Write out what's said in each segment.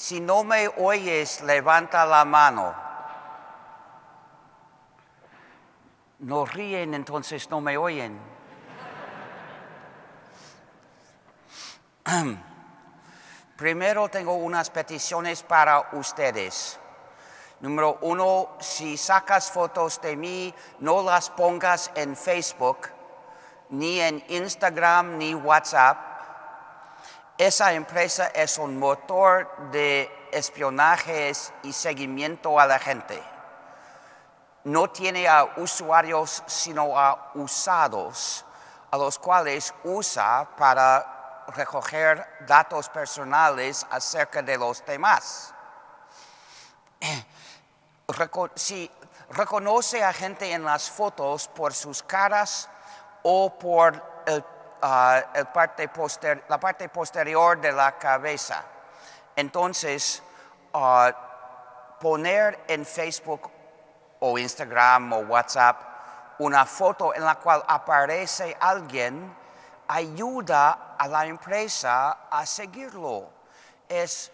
Si no me oyes, levanta la mano. No ríen, entonces no me oyen. Primero tengo unas peticiones para ustedes. Número uno, si sacas fotos de mí, no las pongas en Facebook, ni en Instagram, ni WhatsApp. Esa empresa es un motor de espionajes y seguimiento a la gente. No tiene a usuarios, sino a usados, a los cuales usa para recoger datos personales acerca de los demás. Si reconoce a gente en las fotos por sus caras o por ah, la parte posterior de la cabeza. Entonces, ah, poner en Facebook o Instagram o WhatsApp una foto en la cual aparece alguien ayuda a la empresa a seguirlo. Es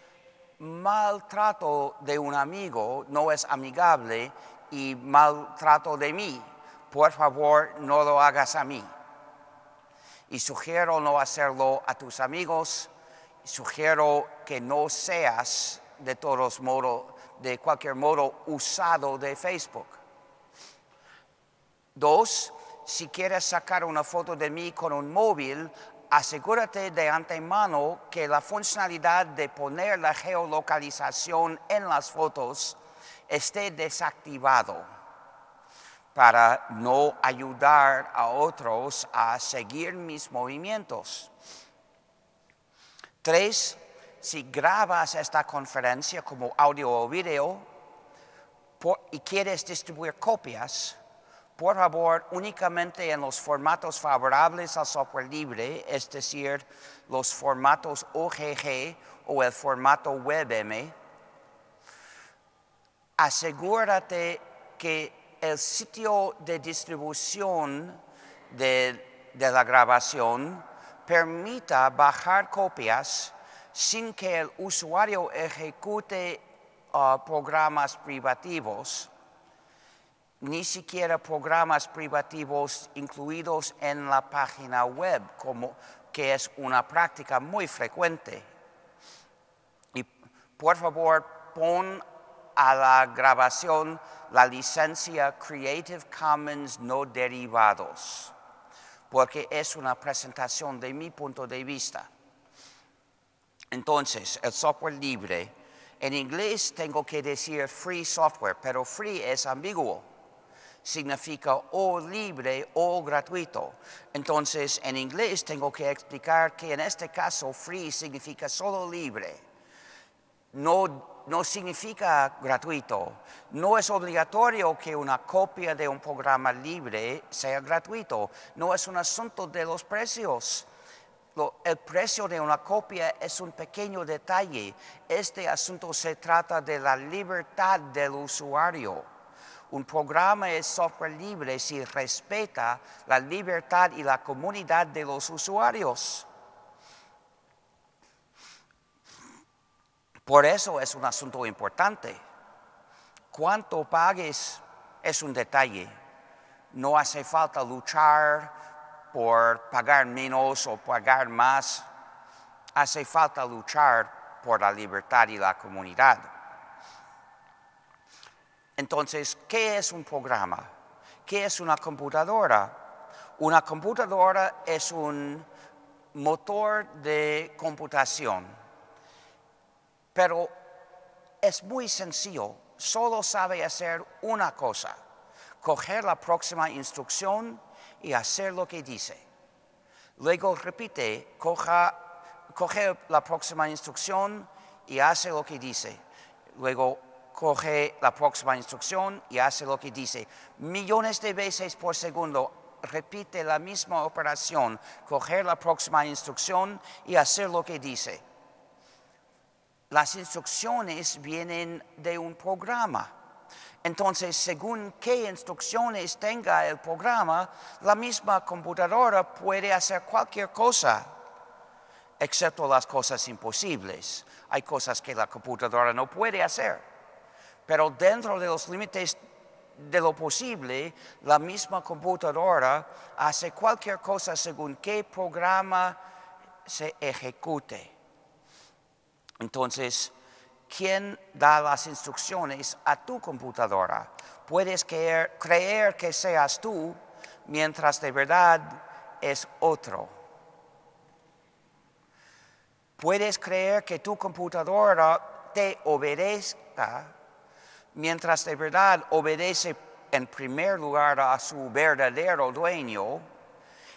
maltrato de un amigo, no es amigable y maltrato de mí. Por favor, no lo hagas a mí. Y sugiero no hacerlo a tus amigos. Sugiero que no seas de todos modos, de cualquier modo, usado de Facebook. Dos, si quieres sacar una foto de mí con un móvil, asegúrate de antemano que la funcionalidad de poner la geolocalización en las fotos esté desactivado para no ayudar a otros a seguir mis movimientos. Tres, si grabas esta conferencia como audio o video y quieres distribuir copias, por favor, únicamente en los formatos favorables al software libre, es decir, los formatos OGG o el formato WebM, asegúrate que el sitio de distribución de, la grabación permita bajar copias sin que el usuario ejecute uh, programas privativos ni siquiera programas privativos incluidos en la página web, como que es una práctica muy frecuente. Y por favor, pon a la grabación la licencia Creative Commons no derivados, porque es una presentación de mi punto de vista. Entonces, el software libre, en inglés tengo que decir free software, pero free es ambiguo significa o libre o gratuito. Entonces, en inglés tengo que explicar que en este caso free significa solo libre. No, no significa gratuito. No es obligatorio que una copia de un programa libre sea gratuito. No es un asunto de los precios. el precio de una copia es un pequeño detalle. Este asunto se trata de la libertad del usuario. Un programa es software libre si respeta la libertad y la comunidad de los usuarios. Por eso es un asunto importante. Cuánto pagues es un detalle. No hace falta luchar por pagar menos o pagar más. Hace falta luchar por la libertad y la comunidad. Entonces, ¿qué es un programa? ¿Qué es una computadora? Una computadora es un motor de computación, pero es muy sencillo, solo sabe hacer una cosa, coger la próxima instrucción y hacer lo que dice. Luego repite, coge la próxima instrucción y hace lo que dice. Luego coge la próxima instrucción y hace lo que dice. Millones de veces por segundo repite la misma operación, coger la próxima instrucción y hacer lo que dice. Las instrucciones vienen de un programa. Entonces, según qué instrucciones tenga el programa, la misma computadora puede hacer cualquier cosa. excepto las cosas imposibles. Hay cosas que la computadora no puede hacer, pero dentro de los límites de lo posible, la misma computadora hace cualquier cosa según qué programa se ejecute. Entonces, ¿quién da las instrucciones a tu computadora? Puedes creer, que seas tú, mientras de verdad es otro. Puedes creer que tu computadora te obedezca, mientras de verdad obedece en primer lugar a su verdadero dueño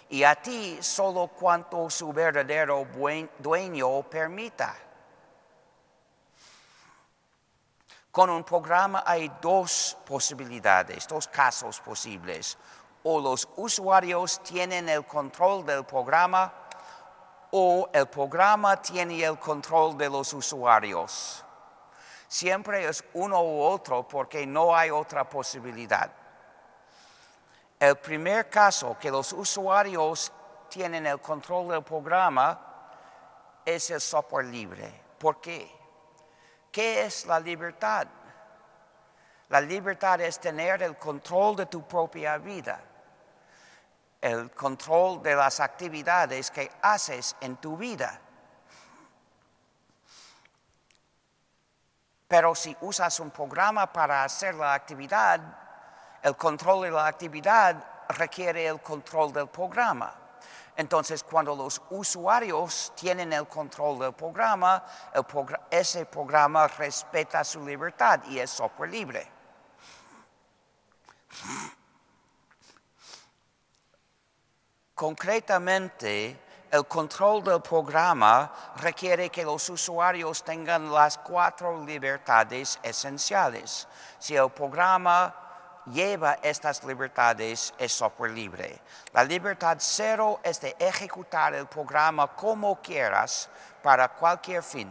y a ti solo cuanto su verdadero dueño permita. Con un programa hay dos posibilidades, dos casos posibles. O los usuarios tienen el control del programa o el programa tiene el control de los usuarios. Siempre es uno u otro porque no hay otra posibilidad. El primer caso que los usuarios tienen el control del programa es el software libre. ¿Por qué? ¿Qué es la libertad? La libertad es tener el control de tu propia vida, el control de las actividades que haces en tu vida. Pero si usas un programa para hacer la actividad, el control de la actividad requiere el control del programa. Entonces, cuando los usuarios tienen el control del programa, ese programa respeta su libertad y es software libre. Concretamente, el control del programa requiere que los usuarios tengan las cuatro libertades esenciales. Si el programa lleva estas libertades es software libre. La libertad cero es de ejecutar el programa como quieras para cualquier fin.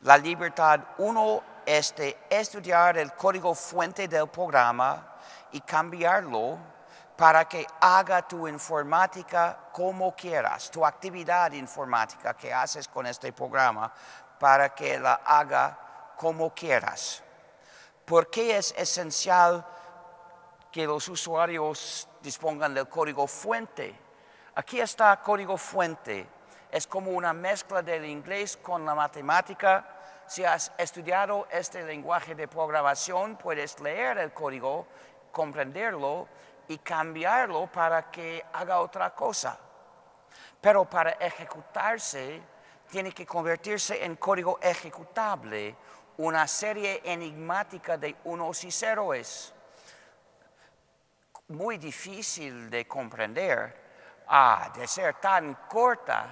La libertad uno es de estudiar el código fuente del programa y cambiarlo para que haga tu informática como quieras, tu actividad informática que haces con este programa, para que la haga como quieras. ¿Por qué es esencial que los usuarios dispongan del código fuente? Aquí está código fuente. Es como una mezcla del inglés con la matemática. Si has estudiado este lenguaje de programación, puedes leer el código, comprenderlo y cambiarlo para que haga otra cosa. Pero para ejecutarse, tiene que convertirse en código ejecutable una serie enigmática de unos y ceros. Muy difícil de comprender. Ah, de ser tan corta,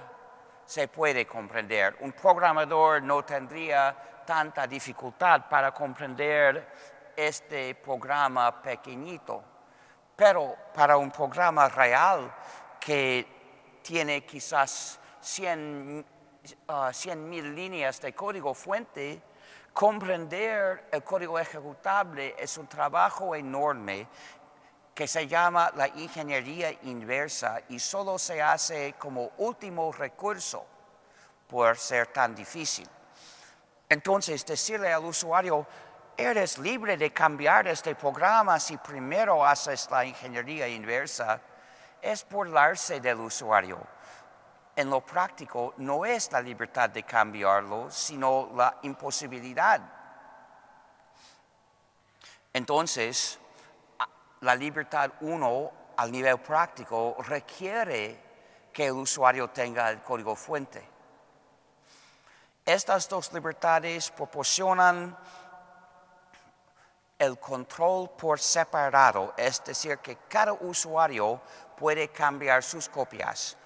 se puede comprender. Un programador no tendría tanta dificultad para comprender este programa pequeñito. Pero para un programa real que tiene quizás 100 ah, mil líneas de código fuente, Comprender el código ejecutable es un trabajo enorme que se llama la ingeniería inversa y solo se hace como último recurso por ser tan difícil. Entonces, decirle al usuario, eres libre de cambiar este programa si primero haces la ingeniería inversa, es burlarse del usuario en lo práctico no es la libertad de cambiarlo, sino la imposibilidad. Entonces, la libertad uno al nivel práctico requiere que el usuario tenga el código fuente. Estas dos libertades proporcionan el control por separado, es decir, que cada usuario puede cambiar sus copias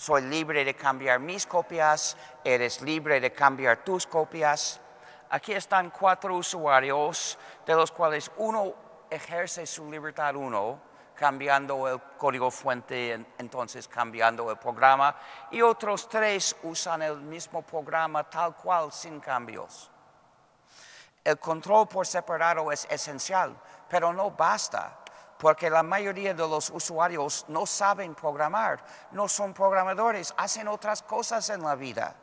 soy libre de cambiar mis copias, eres libre de cambiar tus copias. Aquí están cuatro usuarios, de los cuales uno ejerce su libertad uno, cambiando el código fuente, entonces cambiando el programa, y otros tres usan el mismo programa tal cual, sin cambios. El control por separado es esencial, pero no basta porque la mayoría de los usuarios no saben programar, no son programadores, hacen otras cosas en la vida.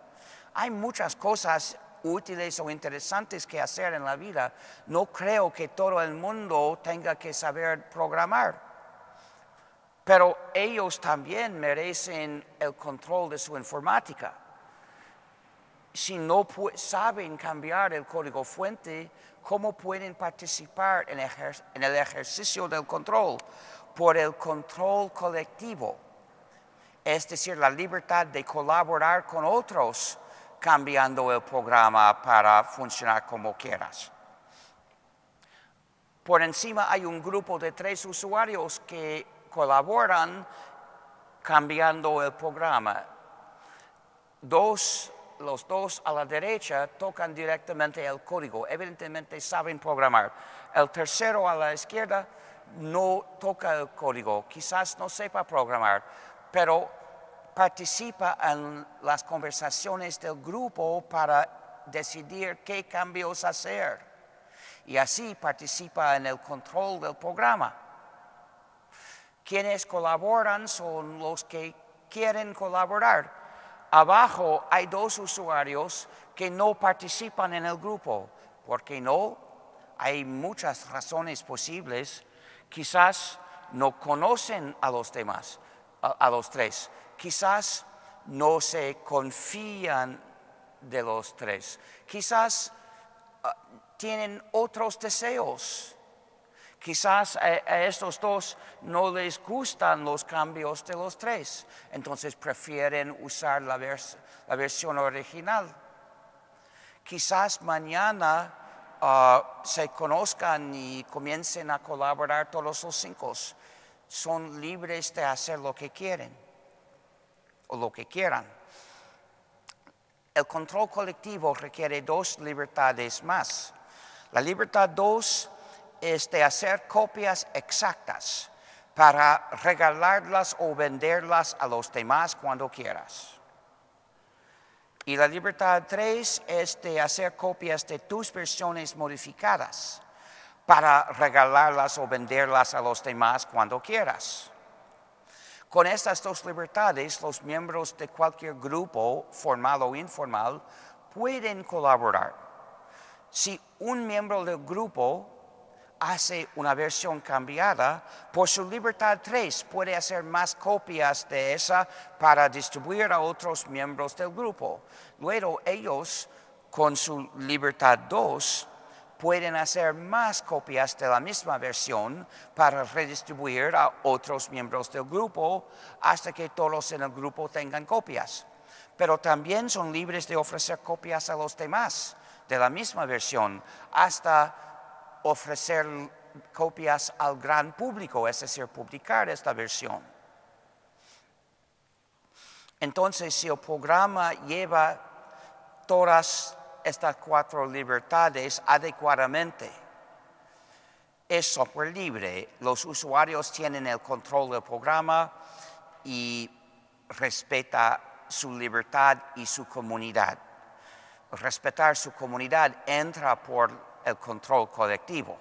Hay muchas cosas útiles o interesantes que hacer en la vida. No creo que todo el mundo tenga que saber programar. Pero ellos también merecen el control de su informática. Si no saben cambiar el código fuente, ¿cómo pueden participar en, el ejercicio del control? Por el control colectivo, es decir, la libertad de colaborar con otros cambiando el programa para funcionar como quieras. Por encima hay un grupo de tres usuarios que colaboran cambiando el programa. Dos los dos a la derecha tocan directamente el código, evidentemente saben programar. El tercero a la izquierda no toca el código, quizás no sepa programar, pero participa en las conversaciones del grupo para decidir qué cambios hacer y así participa en el control del programa. Quienes colaboran son los que quieren colaborar Abajo hay dos usuarios que no participan en el grupo. ¿Por qué no? Hay muchas razones posibles. Quizás no conocen a los demás, a, los tres. Quizás no se confían de los tres. Quizás ah, tienen otros deseos Quizás a, estos dos no les gustan los cambios de los tres, entonces prefieren usar la, versión original. Quizás mañana ah, se conozcan y comiencen a colaborar todos los cinco. Son libres de hacer lo que quieren o lo que quieran. El control colectivo requiere dos libertades más. La libertad dos es de hacer copias exactas para regalarlas o venderlas a los demás cuando quieras. Y la libertad 3 es de hacer copias de tus versiones modificadas para regalarlas o venderlas a los demás cuando quieras. Con estas dos libertades, los miembros de cualquier grupo, formal o informal, pueden colaborar. Si un miembro del grupo hace una versión cambiada, por su libertad 3 puede hacer más copias de esa para distribuir a otros miembros del grupo. Luego ellos, con su libertad 2, pueden hacer más copias de la misma versión para redistribuir a otros miembros del grupo hasta que todos en el grupo tengan copias. Pero también son libres de ofrecer copias a los demás de la misma versión hasta ofrecer copias al gran público, es decir, publicar esta versión. Entonces, si el programa lleva todas estas cuatro libertades adecuadamente, es software libre. Los usuarios tienen el control del programa y respeta su libertad y su comunidad. Respetar su comunidad entra por el control colectivo.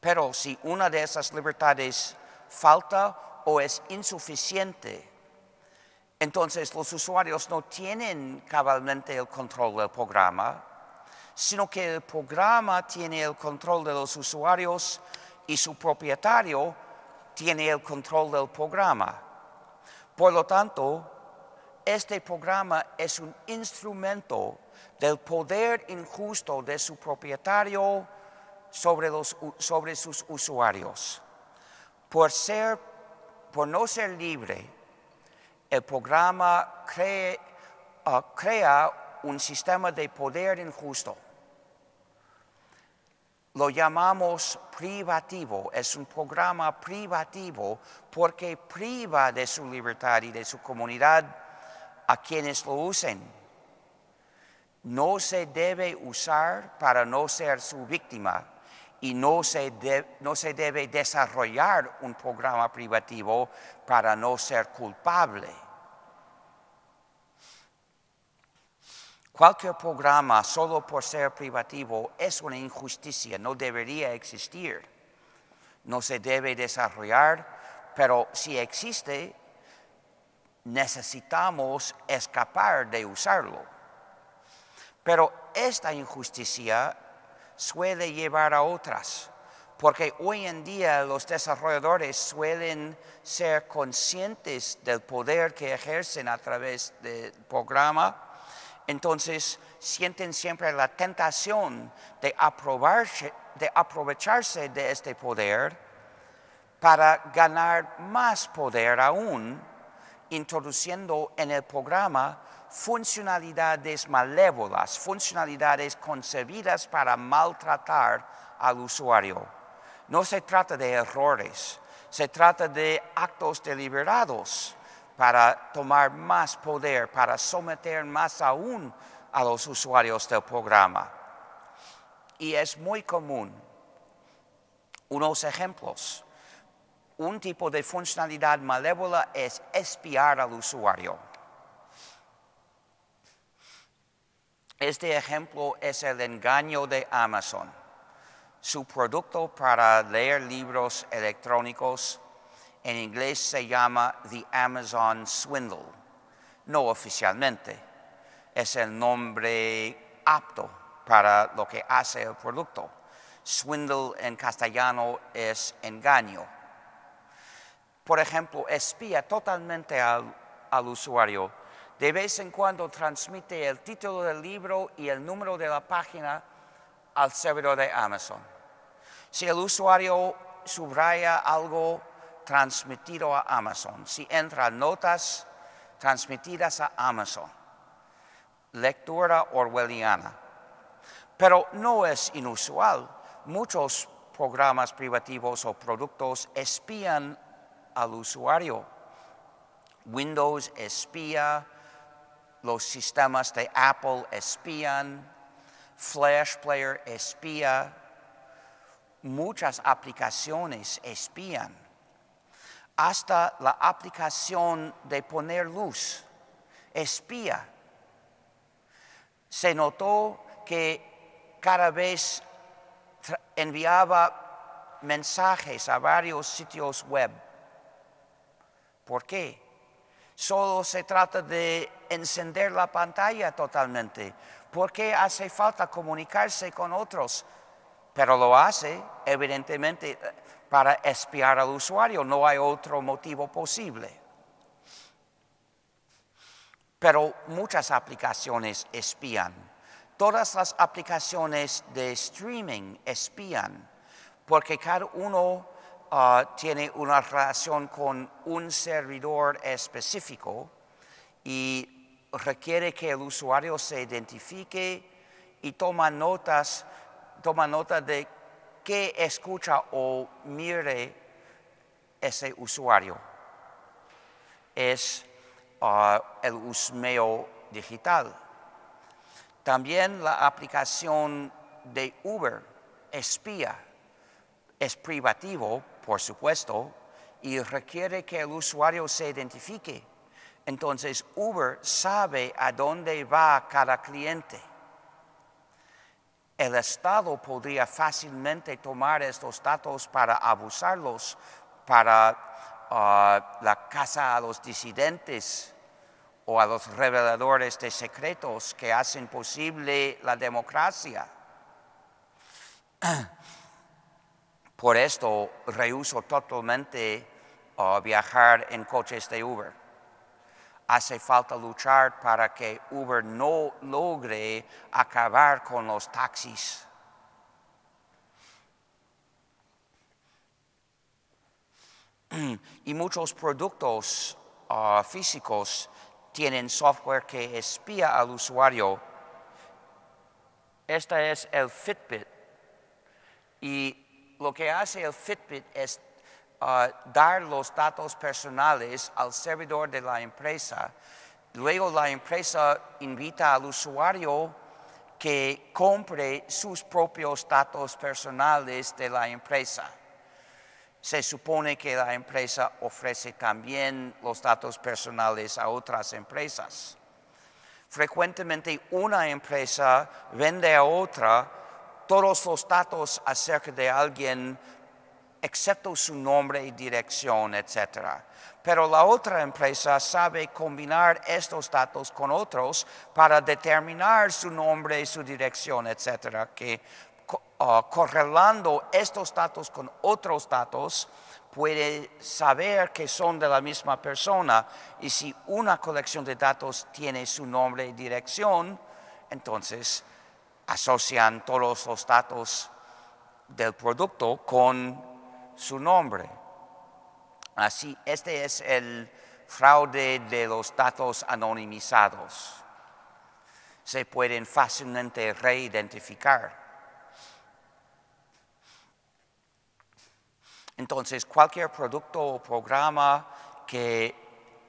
Pero si una de esas libertades falta o es insuficiente, entonces los usuarios no tienen cabalmente el control del programa, sino que el programa tiene el control de los usuarios y su propietario tiene el control del programa. Por lo tanto, este programa es un instrumento del poder injusto de su propietario sobre, los, sobre sus usuarios. Por, ser, por no ser libre, el programa ah, crea un sistema de poder injusto. Lo llamamos privativo, es un programa privativo porque priva de su libertad y de su comunidad a quienes lo usen no se debe usar para no ser su víctima y no se, no se debe desarrollar un programa privativo para no ser culpable. Cualquier programa solo por ser privativo es una injusticia, no debería existir. no se debe desarrollar, pero si existe, necesitamos escapar de usarlo. Pero esta injusticia suele llevar a otras, porque hoy en día los desarrolladores suelen ser conscientes del poder que ejercen a través del programa, entonces sienten siempre la tentación de, de aprovecharse de este poder para ganar más poder aún, introduciendo en el programa funcionalidades malévolas, funcionalidades concebidas para maltratar al usuario. No se trata de errores, se trata de actos deliberados para tomar más poder, para someter más aún a los usuarios del programa. Y es muy común. Unos ejemplos. Un tipo de funcionalidad malévola es espiar al usuario. Este ejemplo es el engaño de Amazon. Su producto para leer libros electrónicos en inglés se llama The Amazon Swindle, no oficialmente. Es el nombre apto para lo que hace el producto. Swindle en castellano es engaño. Por ejemplo, espía totalmente al, al usuario de vez en cuando transmite el título del libro y el número de la página al servidor de Amazon. Si el usuario subraya algo transmitido a Amazon, si entra notas transmitidas a Amazon, lectura orwelliana. Pero no es inusual. Muchos programas privativos o productos espían al usuario. Windows espía, los sistemas de Apple espían, Flash Player espía, muchas aplicaciones espían, hasta la aplicación de poner luz espía. Se notó que cada vez enviaba mensajes a varios sitios web. ¿Por qué? Solo se trata de encender la pantalla totalmente. porque hace falta comunicarse con otros? Pero lo hace, evidentemente, para espiar al usuario. No hay otro motivo posible. Pero muchas aplicaciones espían. Todas las aplicaciones de streaming espían, porque cada uno Ah, tiene una relación con un servidor específico y requiere que el usuario se identifique y toma notas, toma nota de qué escucha o mire ese usuario. Es ah, el usmeo digital. También la aplicación de Uber espía, es privativo por supuesto, y requiere que el usuario se identifique. Entonces Uber sabe a dónde va cada cliente. El Estado podría fácilmente tomar estos datos para abusarlos, para ah, la casa a los disidentes o a los reveladores de secretos que hacen posible la democracia. Por esto rehuso totalmente uh, viajar en coches de Uber. Hace falta luchar para que Uber no logre acabar con los taxis. y muchos productos uh, físicos tienen software que espía al usuario. Este es el Fitbit. Y lo que hace el Fitbit es dar los datos personales al servidor de la empresa. Luego la empresa invita al usuario que compre sus propios datos personales de la empresa. Se supone que la empresa ofrece también los datos personales a otras empresas. Frecuentemente una empresa vende a otra todos los datos acerca de alguien excepto su nombre y dirección, etc. Pero la otra empresa sabe combinar estos datos con otros para determinar su nombre y su dirección, etc. Que uh, correlando estos datos con otros datos, puede saber que son de la misma persona y si una colección de datos tiene su nombre y dirección, entonces asocian todos los datos del producto con su nombre. Así, este es el fraude de los datos anonimizados. Se pueden fácilmente reidentificar. Entonces, cualquier producto o programa que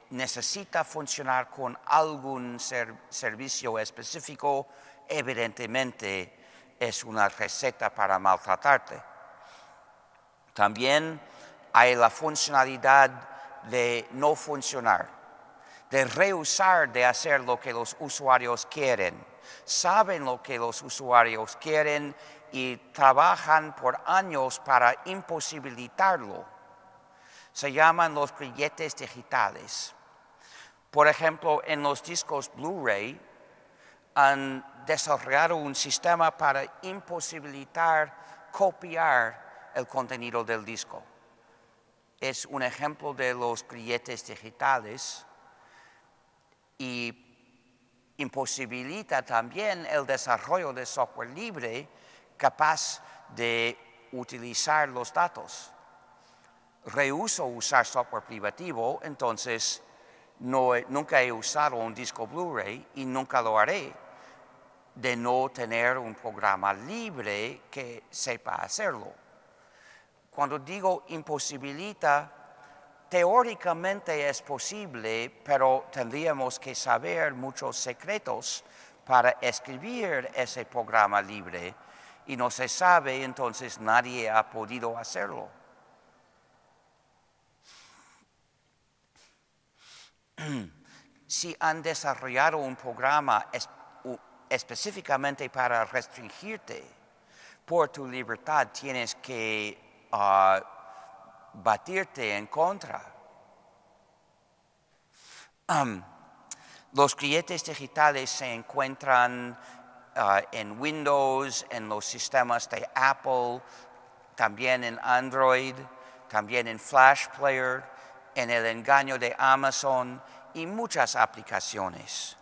necesita funcionar con algún servicio específico, evidentemente es una receta para maltratarte. También hay la funcionalidad de no funcionar, de rehusar de hacer lo que los usuarios quieren. Saben lo que los usuarios quieren y trabajan por años para imposibilitarlo. Se llaman los grilletes digitales. Por ejemplo, en los discos Blu-ray han desarrollado un sistema para imposibilitar copiar el contenido del disco. Es un ejemplo de los grilletes digitales y imposibilita también el desarrollo de software libre capaz de utilizar los datos. Rehuso usar software privativo, entonces nunca he usado un disco Blu-ray y nunca lo haré de no tener un programa libre que sepa hacerlo. Cuando digo imposibilita, teóricamente es posible, pero tendríamos que saber muchos secretos para escribir ese programa libre y no se sabe, entonces nadie ha podido hacerlo. si han desarrollado un programa específicamente para restringirte por tu libertad, tienes que ah, batirte en contra. los clientes digitales se encuentran Uh, en Windows, en los sistemas de Apple, también en Android, también en Flash Player, en el engaño de Amazon y muchas aplicaciones.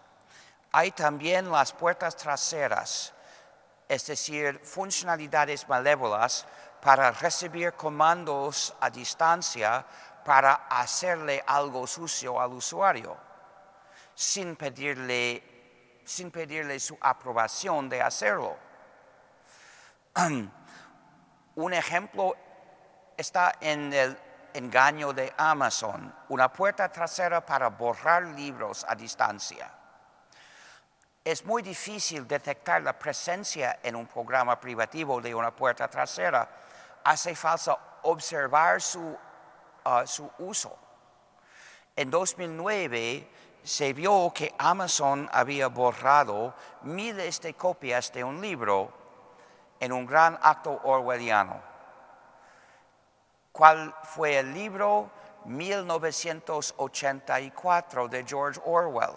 Hay también las puertas traseras, es decir, funcionalidades malévolas para recibir comandos a distancia para hacerle algo sucio al usuario, sin pedirle sin pedirle su aprobación de hacerlo. Un ejemplo está en el engaño de Amazon, una puerta trasera para borrar libros a distancia. Es muy difícil detectar la presencia en un programa privativo de una puerta trasera. Hace falta observar su, uh, su uso. En 2009, se vio que Amazon había borrado miles de copias de un libro en un gran acto orwelliano. ¿Cuál fue el libro? 1984 de George Orwell.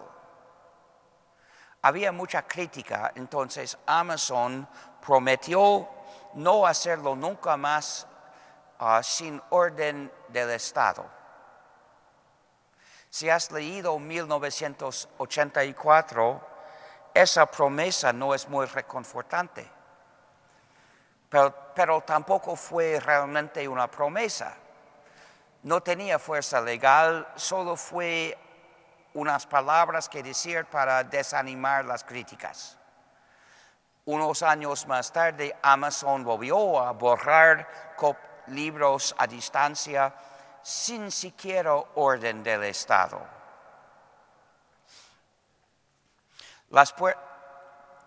Había mucha crítica, entonces Amazon prometió no hacerlo nunca más ah, sin orden del Estado. Si has leído 1984, esa promesa no es muy reconfortante, pero, tampoco fue realmente una promesa. No tenía fuerza legal, solo fue unas palabras que decir para desanimar las críticas. Unos años más tarde, Amazon volvió a borrar libros a distancia sin siquiera orden del Estado.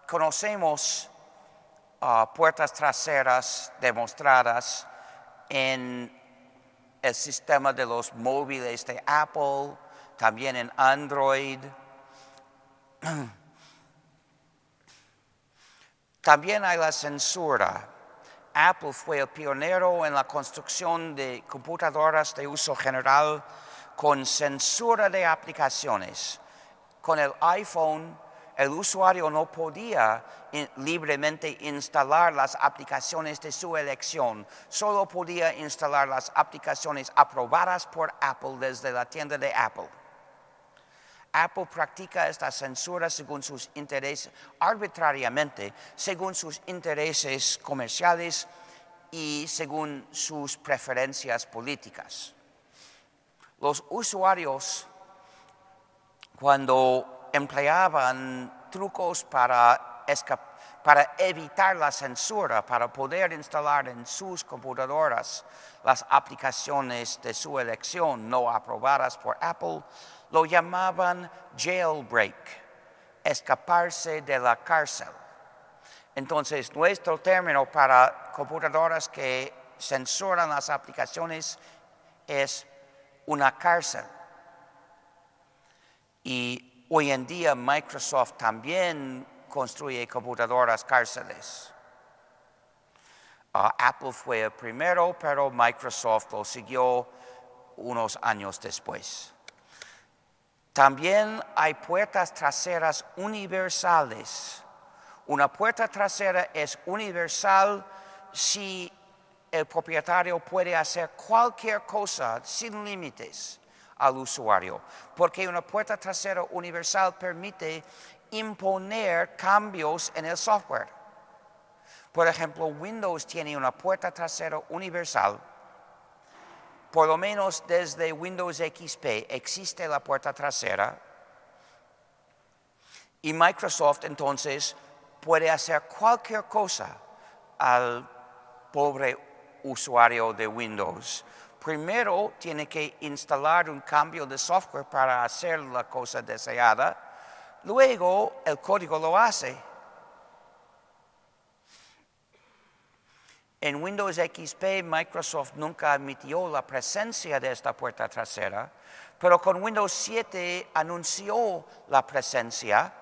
conocemos ah, puertas traseras demostradas en el sistema de los móviles de Apple, también en Android. También hay la censura Apple fue el pionero en la construcción de computadoras de uso general con censura de aplicaciones. Con el iPhone, el usuario no podía libremente instalar las aplicaciones de su elección, solo podía instalar las aplicaciones aprobadas por Apple desde la tienda de Apple. Apple practica esta censura según sus intereses, arbitrariamente, según sus intereses comerciales y según sus preferencias políticas. Los usuarios, cuando empleaban trucos para, para evitar la censura, para poder instalar en sus computadoras las aplicaciones de su elección no aprobadas por Apple, lo llamaban jailbreak, escaparse de la cárcel. Entonces, nuestro término para computadoras que censuran las aplicaciones es una cárcel. Y hoy en día Microsoft también construye computadoras cárceles. Ah, Apple fue el primero, pero Microsoft lo siguió unos años después. También hay puertas traseras universales. Una puerta trasera es universal si el propietario puede hacer cualquier cosa sin límites al usuario, porque una puerta trasera universal permite imponer cambios en el software. Por ejemplo, Windows tiene una puerta trasera universal por lo menos desde Windows XP existe la puerta trasera y Microsoft entonces puede hacer cualquier cosa al pobre usuario de Windows. Primero tiene que instalar un cambio de software para hacer la cosa deseada, luego el código lo hace. En Windows XP, Microsoft nunca admitió la presencia de esta puerta trasera, pero con Windows 7 anunció la presencia,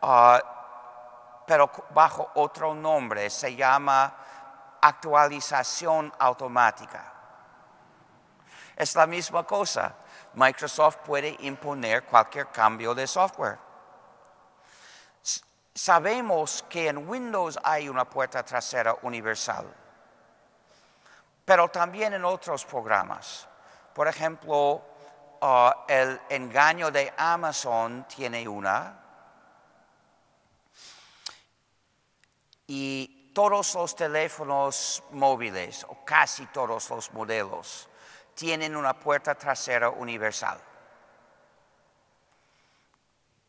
ah, pero bajo otro nombre, se llama actualización automática. Es la misma cosa. Microsoft puede imponer cualquier cambio de software. Sabemos que en Windows hay una puerta trasera universal pero también en otros programas. Por ejemplo, ah, el engaño de Amazon tiene una. Y todos los teléfonos móviles, o casi todos los modelos, tienen una puerta trasera universal,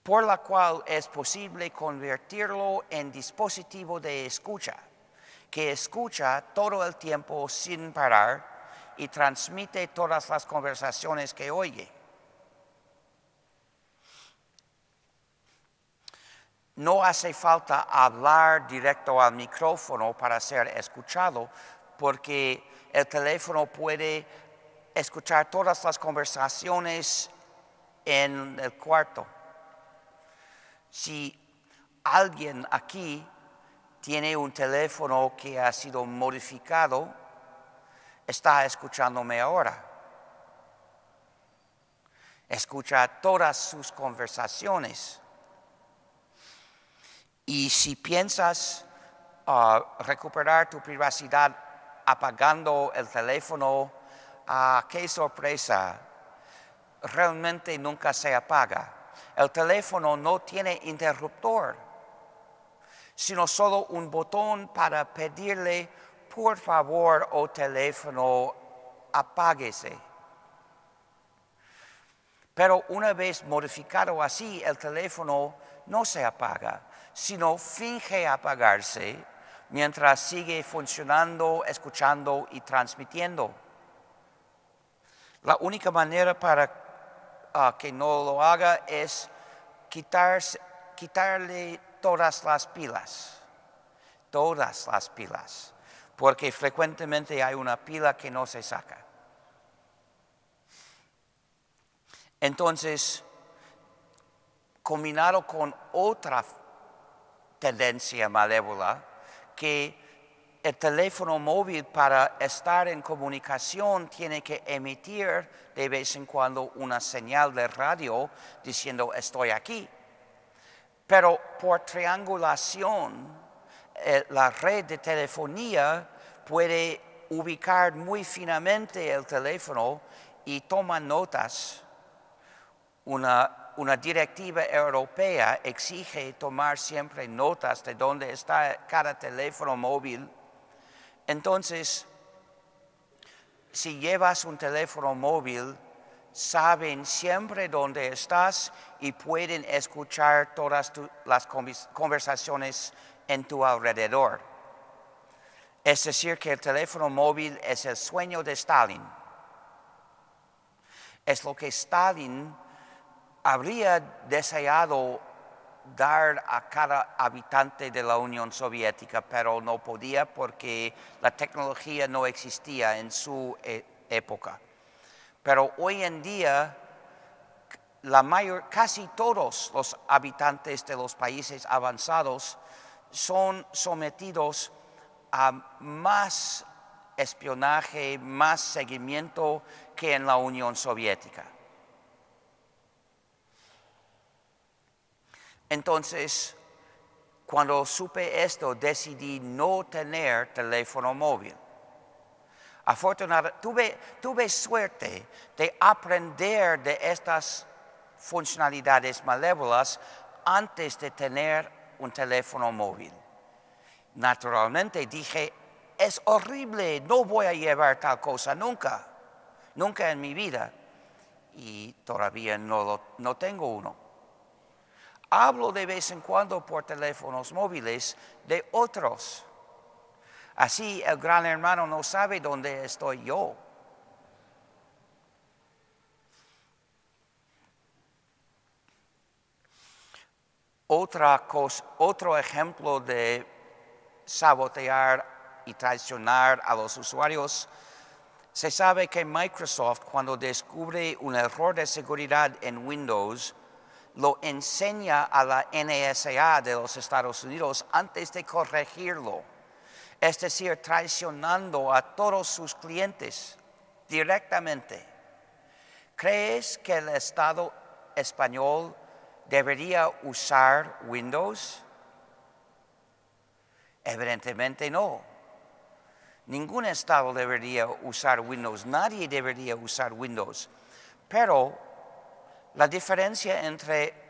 por la cual es posible convertirlo en dispositivo de escucha que escucha todo el tiempo sin parar y transmite todas las conversaciones que oye. No hace falta hablar directo al micrófono para ser escuchado porque el teléfono puede escuchar todas las conversaciones en el cuarto. Si alguien aquí tiene un teléfono que ha sido modificado, está escuchándome ahora. Escucha todas sus conversaciones. Y si piensas ah, recuperar tu privacidad apagando el teléfono, ah, qué sorpresa, realmente nunca se apaga. El teléfono no tiene interruptor sino solo un botón para pedirle, por favor, o teléfono, apáguese. Pero una vez modificado así, el teléfono no se apaga, sino finge apagarse mientras sigue funcionando, escuchando y transmitiendo. La única manera para ah, que no lo haga es quitarse, quitarle todas las pilas, todas las pilas, porque frecuentemente hay una pila que no se saca. Entonces, combinado con otra tendencia malévola que el teléfono móvil para estar en comunicación tiene que emitir de vez en cuando una señal de radio diciendo estoy aquí. Pero por triangulación, eh, la red de telefonía puede ubicar muy finamente el teléfono y toma notas. Una, una directiva europea exige tomar siempre notas de dónde está cada teléfono móvil entonces, si llevas un teléfono móvil, saben siempre dónde estás y pueden escuchar todas las conversaciones en tu alrededor. Es decir, que el teléfono móvil es el sueño de Stalin. Es lo que Stalin habría deseado dar a cada habitante de la Unión Soviética, pero no podía porque la tecnología no existía en su e, época. Pero hoy en día, casi todos los habitantes de los países avanzados son sometidos a más espionaje, más seguimiento que en la Unión Soviética. Entonces, cuando supe esto, decidí no tener teléfono móvil. Afortunadamente, tuve, suerte de aprender de estas funcionalidades malévolas antes de tener un teléfono móvil. Naturalmente dije, es horrible, no voy a llevar tal cosa nunca, nunca en mi vida. Y todavía no, no tengo uno. Hablo de vez en cuando por teléfonos móviles de otros. Así el gran hermano no sabe dónde estoy yo. Otra cosa, otro ejemplo de sabotear y traicionar a los usuarios, se sabe que Microsoft cuando descubre un error de seguridad en Windows, lo enseña a la NSA de los Estados Unidos antes de corregirlo. Es decir, traicionando a todos sus clientes directamente. ¿Crees que el Estado español debería usar Windows? Evidentemente no. Ningún Estado debería usar Windows, nadie debería usar Windows. Pero la diferencia entre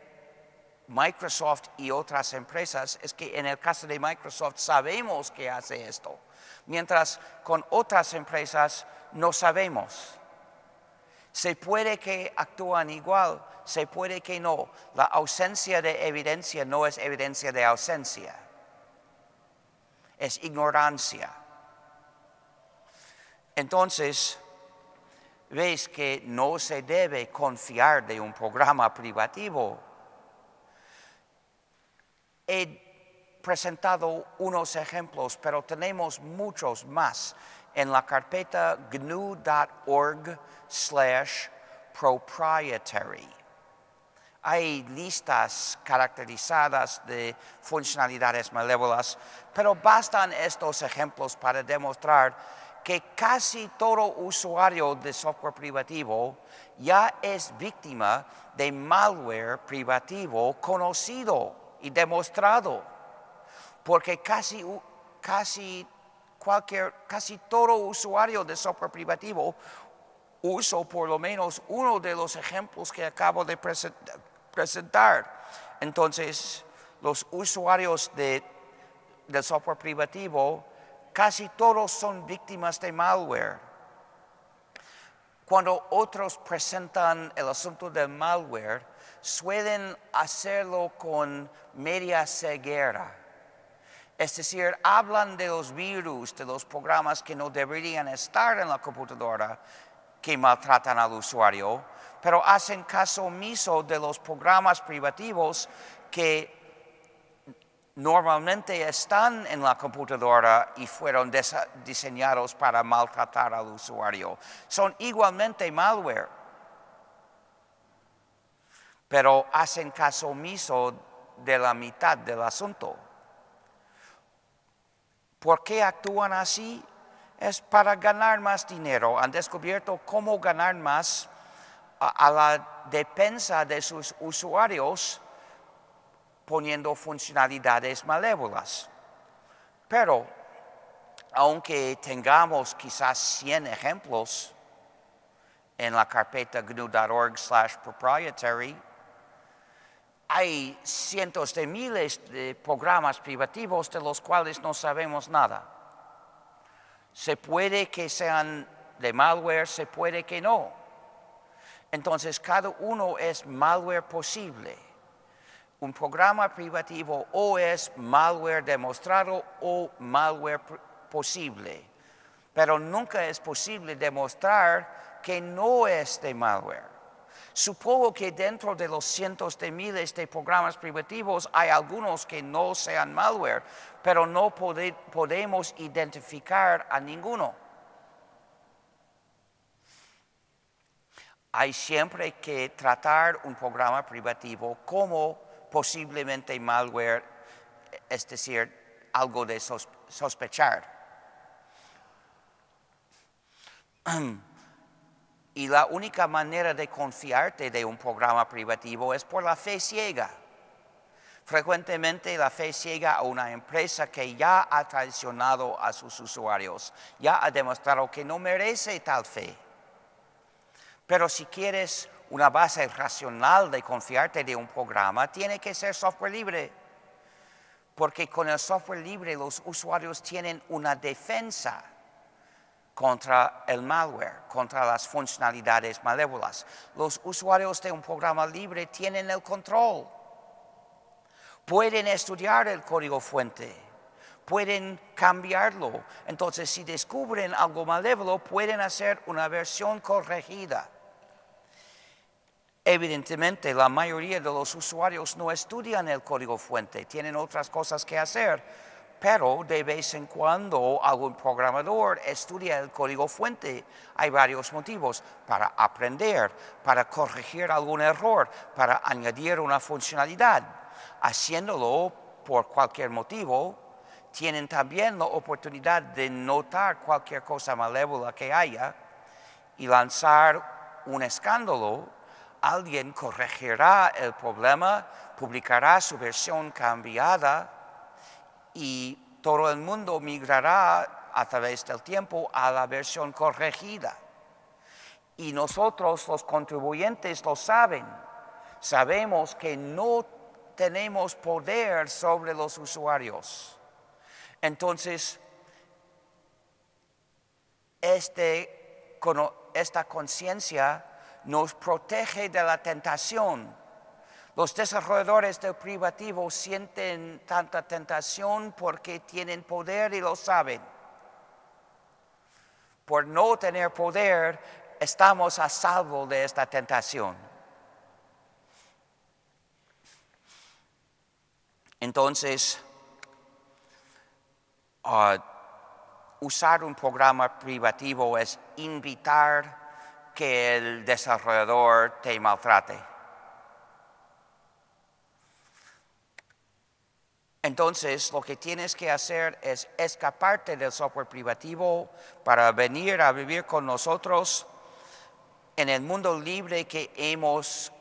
Microsoft y otras empresas es que en el caso de Microsoft sabemos que hace esto, mientras con otras empresas no sabemos. Se puede que actúan igual, se puede que no. La ausencia de evidencia no es evidencia de ausencia, es ignorancia. Entonces, ves que no se debe confiar de un programa privativo. He presentado unos ejemplos, pero tenemos muchos más en la carpeta gnu.org slash proprietary. Hay listas caracterizadas de funcionalidades malévolas, pero bastan estos ejemplos para demostrar que casi todo usuario de software privativo ya es víctima de malware privativo conocido y demostrado, porque casi, casi cualquier, casi todo usuario de software privativo uso por lo menos uno de los ejemplos que acabo de presentar. Entonces, los usuarios de, del software privativo casi todos son víctimas de malware. Cuando otros presentan el asunto del malware, suelen hacerlo con media ceguera. Es decir, hablan de los virus, de los programas que no deberían estar en la computadora, que maltratan al usuario, pero hacen caso omiso de los programas privativos que normalmente están en la computadora y fueron diseñados para maltratar al usuario. Son igualmente malware, pero hacen caso omiso de la mitad del asunto. ¿Por qué actúan así? Es para ganar más dinero. Han descubierto cómo ganar más a, la defensa de sus usuarios poniendo funcionalidades malévolas. Pero, aunque tengamos quizás 100 ejemplos en la carpeta gnu.org slash proprietary, hay cientos de miles de programas privativos de los cuales no sabemos nada. Se puede que sean de malware, se puede que no. Entonces cada uno es malware posible. Un programa privativo o es malware demostrado o malware posible. Pero nunca es posible demostrar que no es de malware. Supongo que dentro de los cientos de miles de programas privativos hay algunos que no sean malware, pero no podemos identificar a ninguno. Hay siempre que tratar un programa privativo como posiblemente malware, es decir, algo de sospechar. Y la única manera de confiarte de un programa privativo es por la fe ciega. Frecuentemente la fe ciega a una empresa que ya ha traicionado a sus usuarios, ya ha demostrado que no merece tal fe. Pero si quieres una base racional de confiarte de un programa, tiene que ser software libre. Porque con el software libre los usuarios tienen una defensa contra el malware, contra las funcionalidades malévolas. Los usuarios de un programa libre tienen el control. Pueden estudiar el código fuente, pueden cambiarlo. Entonces, si descubren algo malévolo, pueden hacer una versión corregida. Evidentemente, la mayoría de los usuarios no estudian el código fuente, tienen otras cosas que hacer pero de vez en cuando algún programador estudia el código fuente. Hay varios motivos para aprender, para corregir algún error, para añadir una funcionalidad. Haciéndolo por cualquier motivo, tienen también la oportunidad de notar cualquier cosa malévola que haya y lanzar un escándalo. Alguien corregirá el problema, publicará su versión cambiada y todo el mundo migrará a través del tiempo a la versión corregida. Y nosotros los contribuyentes lo saben. Sabemos que no tenemos poder sobre los usuarios. Entonces, este, esta conciencia nos protege de la tentación los desarrolladores del privativo sienten tanta tentación porque tienen poder y lo saben. Por no tener poder, estamos a salvo de esta tentación. Entonces, ah, usar un programa privativo es invitar que el desarrollador te maltrate. Entonces, lo que tienes que hacer es escaparte del software privativo para venir a vivir con nosotros en el mundo libre que hemos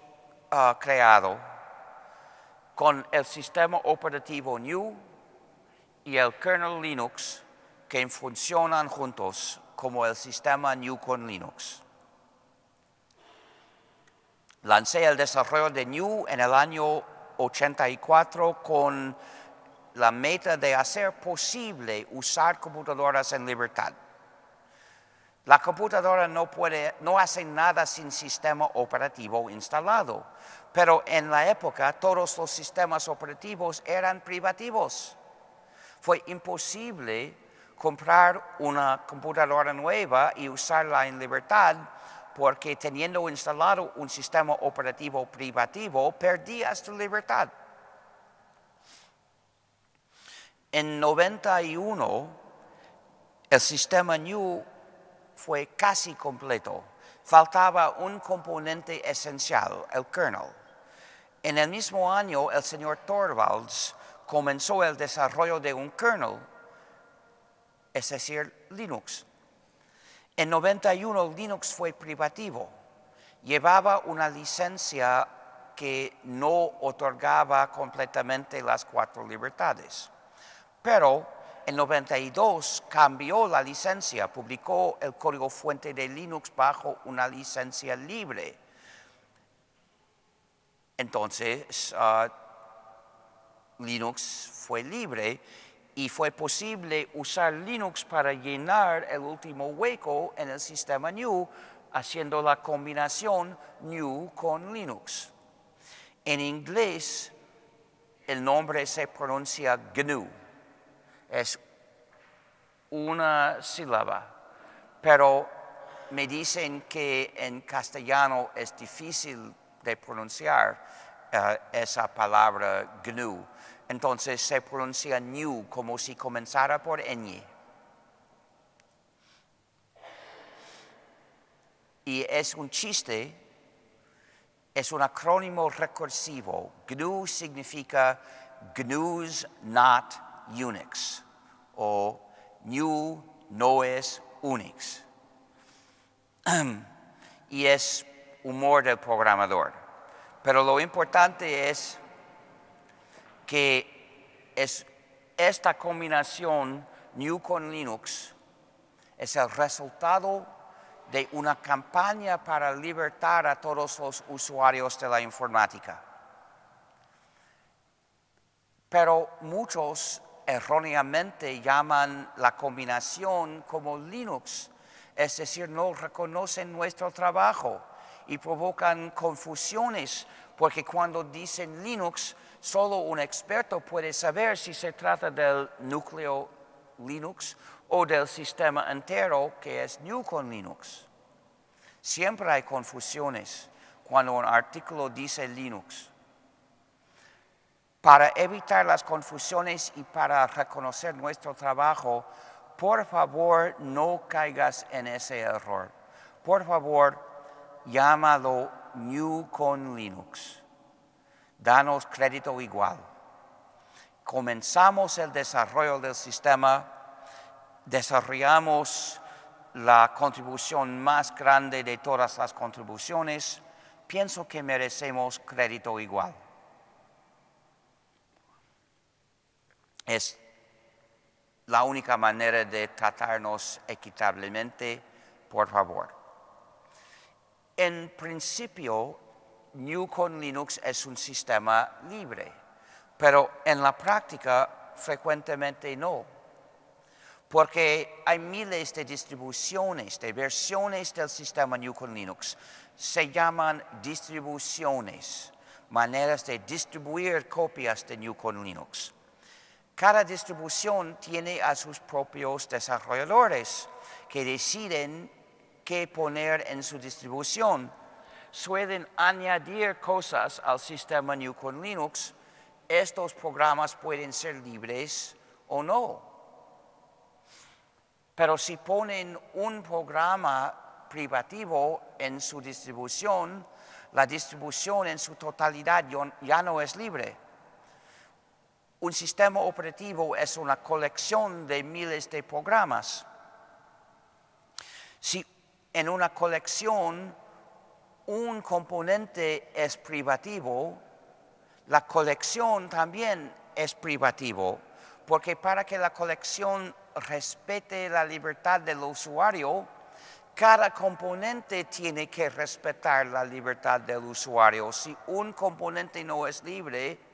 ah, creado con el sistema operativo New y el kernel Linux que funcionan juntos como el sistema New con Linux. Lancé el desarrollo de New en el año 84 con la meta de hacer posible usar computadoras en libertad. La computadora no, hace nada sin sistema operativo instalado, pero en la época todos los sistemas operativos eran privativos. Fue imposible comprar una computadora nueva y usarla en libertad porque teniendo instalado un sistema operativo privativo perdías tu libertad. En 91, el sistema New fue casi completo. Faltaba un componente esencial, el kernel. En el mismo año, el señor Torvalds comenzó el desarrollo de un kernel es decir, Linux. En 91 Linux fue privativo, llevaba una licencia que no otorgaba completamente las cuatro libertades. Pero en 92 cambió la licencia, publicó el código fuente de Linux bajo una licencia libre. Entonces, ah, Linux fue libre y fue posible usar Linux para llenar el último hueco en el sistema New, haciendo la combinación New con Linux. En inglés, el nombre se pronuncia GNU. Es una sílaba, pero me dicen que en castellano es difícil de pronunciar eh, esa palabra GNU. Entonces se pronuncia new como si comenzara por ñ. Y es un chiste, es un acrónimo recursivo. GNU significa GNU's not Unix o GNU no es Unix. y es humor del programador. Pero lo importante es que es esta combinación New con Linux es el resultado de una campaña para libertar a todos los usuarios de la informática. Pero muchos erróneamente llaman la combinación como Linux, es decir, no reconocen nuestro trabajo y provocan confusiones, porque cuando dicen Linux, solo un experto puede saber si se trata del núcleo Linux o del sistema entero que es New con Linux. Siempre hay confusiones cuando un artículo dice Linux. Para evitar las confusiones y para reconocer nuestro trabajo, por favor no caigas en ese error. Por favor, llámalo New con Linux danos crédito igual. Comenzamos el desarrollo del sistema, desarrollamos la contribución más grande de todas las contribuciones, pienso que merecemos crédito igual. Es la única manera de tratarnos equitablemente, por favor. En principio, New con Linux es un sistema libre, pero en la práctica frecuentemente no, porque hay miles de distribuciones, de versiones del sistema New con Linux. Se llaman distribuciones, maneras de distribuir copias de New con Linux. Cada distribución tiene a sus propios desarrolladores que deciden qué poner en su distribución suelen añadir cosas al sistema New con Linux, estos programas pueden ser libres o no. Pero si ponen un programa privativo en su distribución, la distribución en su totalidad ya no es libre. Un sistema operativo es una colección de miles de programas. Si en una colección un componente es privativo, la colección también es privativo, porque para que la colección respete la libertad del usuario, cada componente tiene que respetar la libertad del usuario. Si un componente no es libre,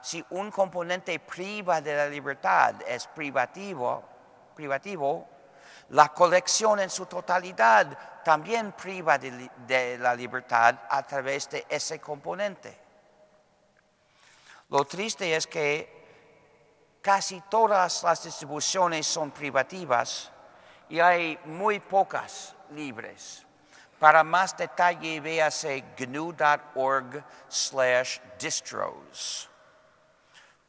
si un componente priva de la libertad es privativo, privativo, la colección en su totalidad también priva de, la libertad a través de ese componente. Lo triste es que casi todas las distribuciones son privativas y hay muy pocas libres. Para más detalle, véase gnu.org slash distros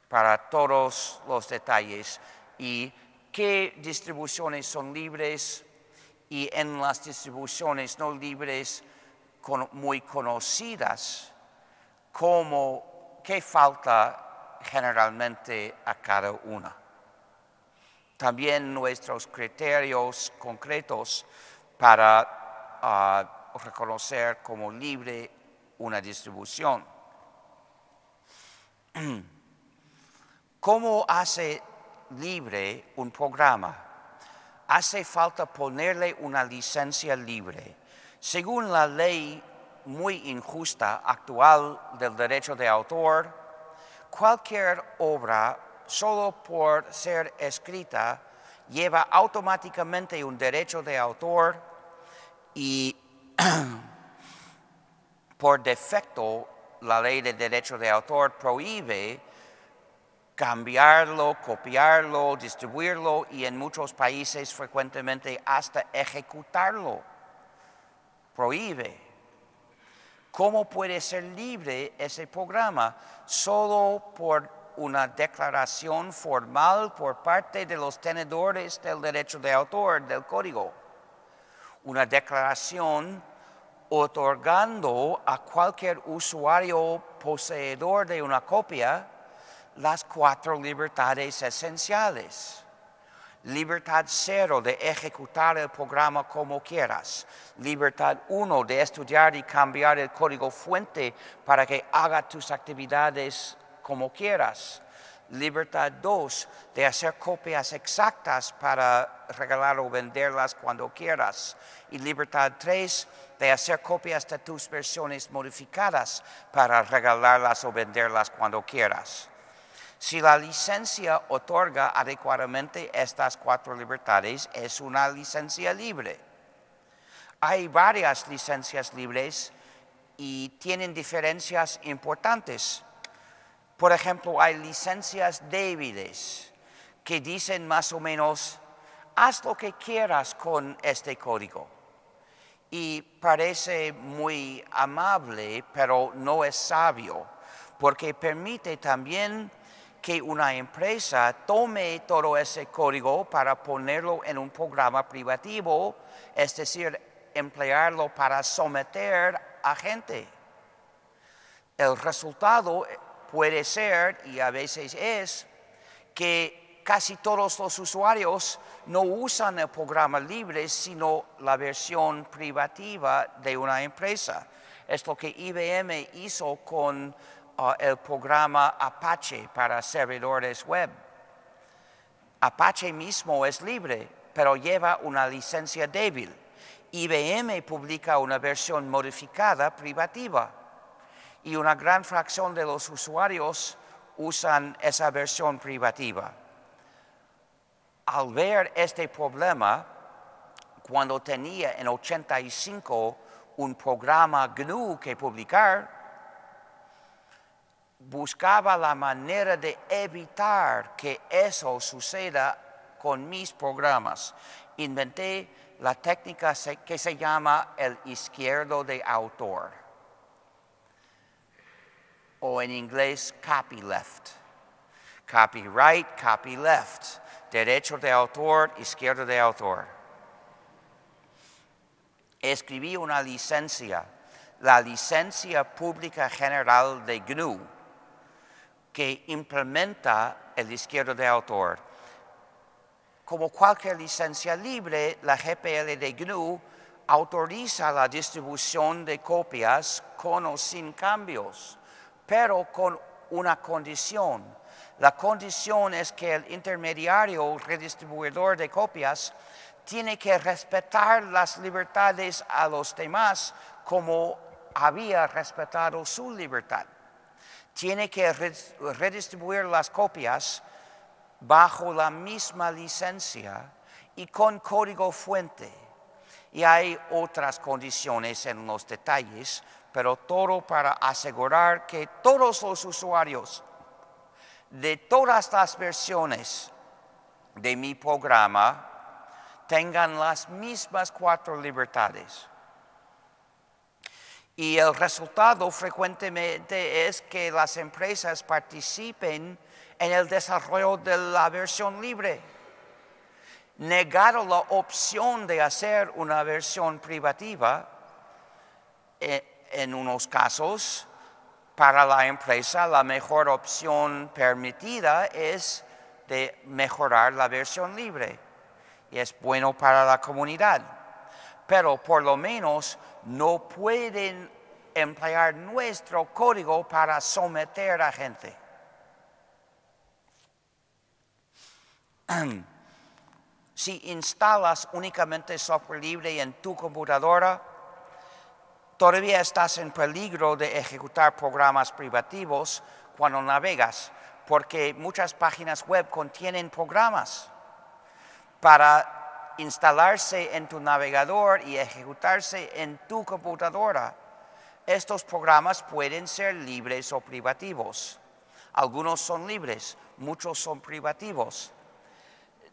para todos los detalles y qué distribuciones son libres y en las distribuciones no libres muy conocidas, como qué falta generalmente a cada una. también nuestros criterios concretos para ah, reconocer como libre una distribución. ¿Cómo hace libre un programa? Hace falta ponerle una licencia libre. Según la ley muy injusta actual del derecho de autor, cualquier obra solo por ser escrita lleva automáticamente un derecho de autor y por defecto la ley de derecho de autor prohíbe cambiarlo, copiarlo, distribuirlo y en muchos países frecuentemente hasta ejecutarlo. Prohíbe. ¿Cómo puede ser libre ese programa? Solo por una declaración formal por parte de los tenedores del derecho de autor del código. Una declaración otorgando a cualquier usuario poseedor de una copia las cuatro libertades esenciales. Libertad cero de ejecutar el programa como quieras. Libertad uno de estudiar y cambiar el código fuente para que haga tus actividades como quieras. Libertad dos de hacer copias exactas para regalar o venderlas cuando quieras. Y libertad tres de hacer copias de tus versiones modificadas para regalarlas o venderlas cuando quieras. Si la licencia otorga adecuadamente estas cuatro libertades, es una licencia libre. Hay varias licencias libres y tienen diferencias importantes. Por ejemplo, hay licencias débiles que dicen más o menos, haz lo que quieras con este código. Y parece muy amable, pero no es sabio, porque permite también que una empresa tome todo ese código para ponerlo en un programa privativo, es decir, emplearlo para someter a gente. El resultado puede ser, y a veces es, que casi todos los usuarios no usan el programa libre, sino la versión privativa de una empresa. Es lo que IBM hizo con el programa Apache para servidores web. Apache mismo es libre, pero lleva una licencia débil. IBM publica una versión modificada privativa y una gran fracción de los usuarios usan esa versión privativa. Al ver este problema, cuando tenía en 85 un programa GNU que publicar, buscaba la manera de evitar que eso suceda con mis programas. Inventé la técnica que se llama el izquierdo de autor, o en inglés copyleft. Copyright, copyleft. Derecho de autor, izquierdo de autor. Escribí una licencia, la licencia pública general de GNU que implementa el izquierdo de autor. Como cualquier licencia libre, la GPL de GNU autoriza la distribución de copias con o sin cambios, pero con una condición. La condición es que el intermediario redistribuidor de copias tiene que respetar las libertades a los demás como había respetado su libertad tiene que redistribuir las copias bajo la misma licencia y con código fuente. Y hay otras condiciones en los detalles, pero todo para asegurar que todos los usuarios de todas las versiones de mi programa tengan las mismas cuatro libertades. Y el resultado frecuentemente es que las empresas participen en el desarrollo de la versión libre. Negar la opción de hacer una versión privativa, eh, en unos casos, para la empresa la mejor opción permitida es de mejorar la versión libre y es bueno para la comunidad. Pero por lo menos no pueden emplear nuestro código para someter a gente. si instalas únicamente software libre en tu computadora, todavía estás en peligro de ejecutar programas privativos cuando navegas, porque muchas páginas web contienen programas para instalarse en tu navegador y ejecutarse en tu computadora. Estos programas pueden ser libres o privativos. Algunos son libres, muchos son privativos.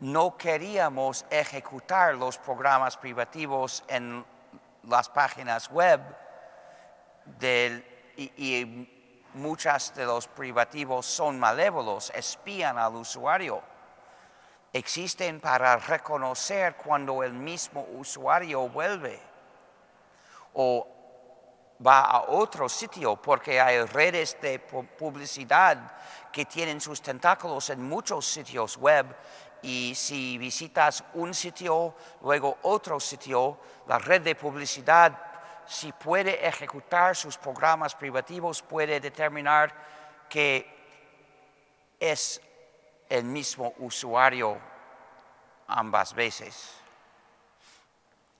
No queríamos ejecutar los programas privativos en las páginas web y, muchas de los privativos son malévolos, espían al usuario. Existen para reconocer cuando el mismo usuario vuelve o va a otro sitio porque hay redes de publicidad que tienen sus tentáculos en muchos sitios web y si visitas un sitio, luego otro sitio, la red de publicidad, si puede ejecutar sus programas privativos, puede determinar que es el mismo usuario ambas veces.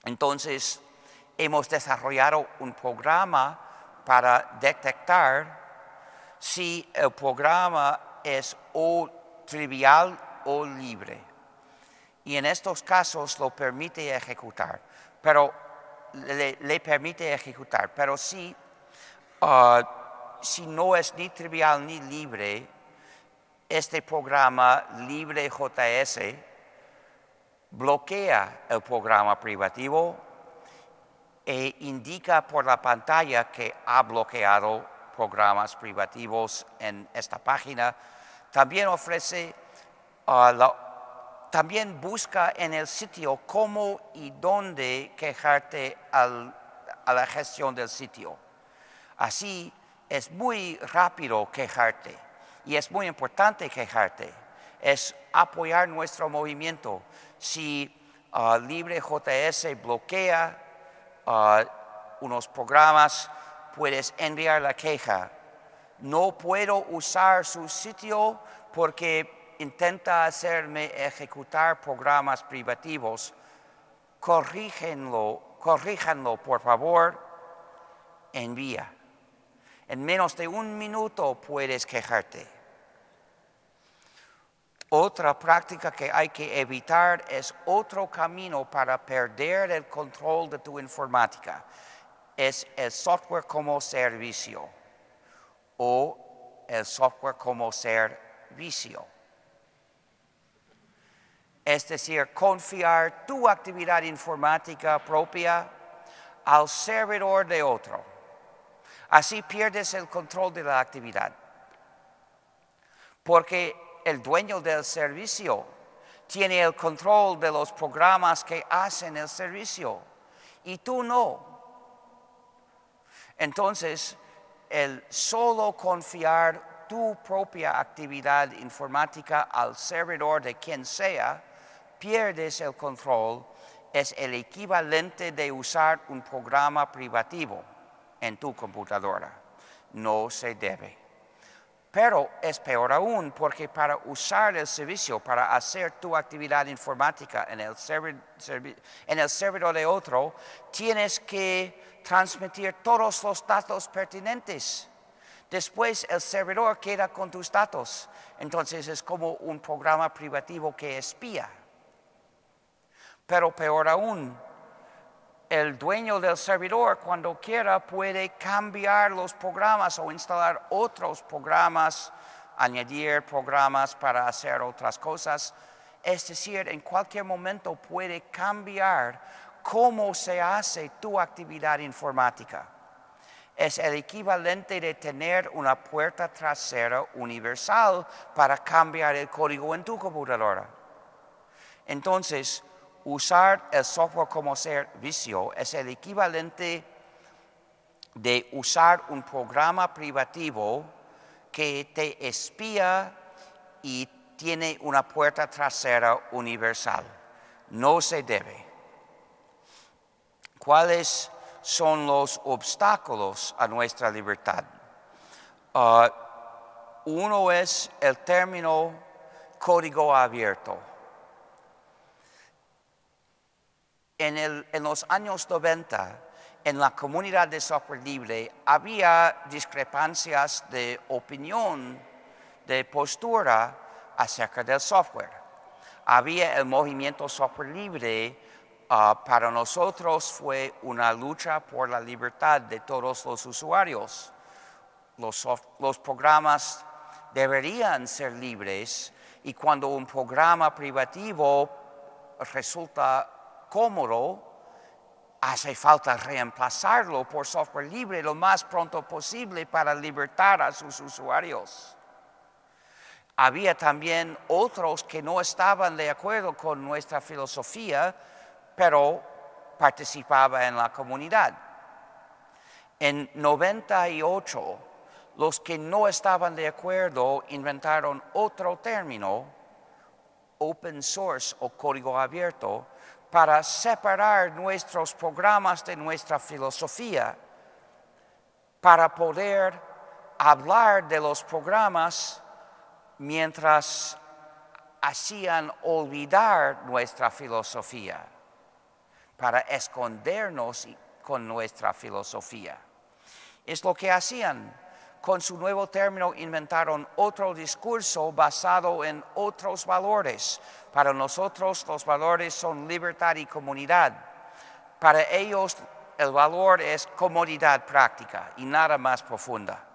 Entonces, hemos desarrollado un programa para detectar si el programa es o trivial o libre. Y en estos casos lo permite ejecutar, pero le, permite ejecutar. Pero si, ah, si no es ni trivial ni libre, este programa libre JS bloquea el programa privativo e indica por la pantalla que ha bloqueado programas privativos en esta página. También ofrece también busca en el sitio cómo y dónde quejarte a la gestión del sitio. Así es muy rápido quejarte y es muy importante quejarte. Es apoyar nuestro movimiento. Si uh, LibreJS bloquea uh, unos programas, puedes enviar la queja. No puedo usar su sitio porque intenta hacerme ejecutar programas privativos, corríjanlo, por favor, envía. En menos de un minuto puedes quejarte. Otra práctica que hay que evitar es otro camino para perder el control de tu informática. Es el software como servicio o el software como servicio es decir, confiar tu actividad informática propia al servidor de otro. Así pierdes el control de la actividad. Porque el dueño del servicio tiene el control de los programas que hacen el servicio y tú no. Entonces, el solo confiar tu propia actividad informática al servidor de quien sea, pierdes el control es el equivalente de usar un programa privativo en tu computadora. No se debe. Pero es peor aún porque para usar el servicio, para hacer tu actividad informática en el, en el servidor de otro, tienes que transmitir todos los datos pertinentes. Después el servidor queda con tus datos. Entonces es como un programa privativo que espía. Pero peor aún, el dueño del servidor cuando quiera puede cambiar los programas o instalar otros programas, añadir programas para hacer otras cosas. Es decir, en cualquier momento puede cambiar cómo se hace tu actividad informática. Es el equivalente de tener una puerta trasera universal para cambiar el código en tu computadora. Entonces, usar el software como servicio es el equivalente de usar un programa privativo que te espía y tiene una puerta trasera universal. No se debe. ¿Cuáles son los obstáculos a nuestra libertad? Ah, uno es el término código abierto. En, en, los años 90, en la comunidad de software libre, había discrepancias de opinión, de postura acerca del software. Había el movimiento software libre, ah, para nosotros fue una lucha por la libertad de todos los usuarios. Los programas deberían ser libres y cuando un programa privativo resulta cómodo, hace falta reemplazarlo por software libre lo más pronto posible para libertar a sus usuarios. Había también otros que no estaban de acuerdo con nuestra filosofía, pero participaban en la comunidad. En 98, los que no estaban de acuerdo inventaron otro término, open source o código abierto, para separar nuestros programas de nuestra filosofía, para poder hablar de los programas mientras hacían olvidar nuestra filosofía, para escondernos con nuestra filosofía. Es lo que hacían con su nuevo término inventaron otro discurso basado en otros valores. Para nosotros los valores son libertad y comunidad. Para ellos el valor es comodidad práctica y nada más profunda.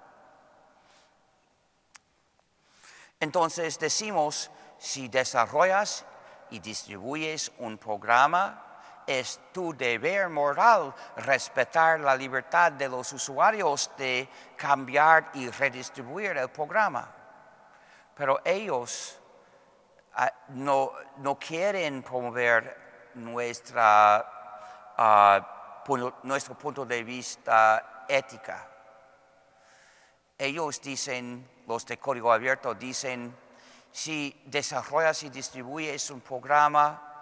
Entonces decimos, si desarrollas y distribuyes un programa es tu deber moral respetar la libertad de los usuarios de cambiar y redistribuir el programa. Pero ellos ah, no, quieren promover nuestra, ah, nuestro punto de vista ética. Ellos dicen, los de código abierto dicen, si desarrollas y distribuyes un programa,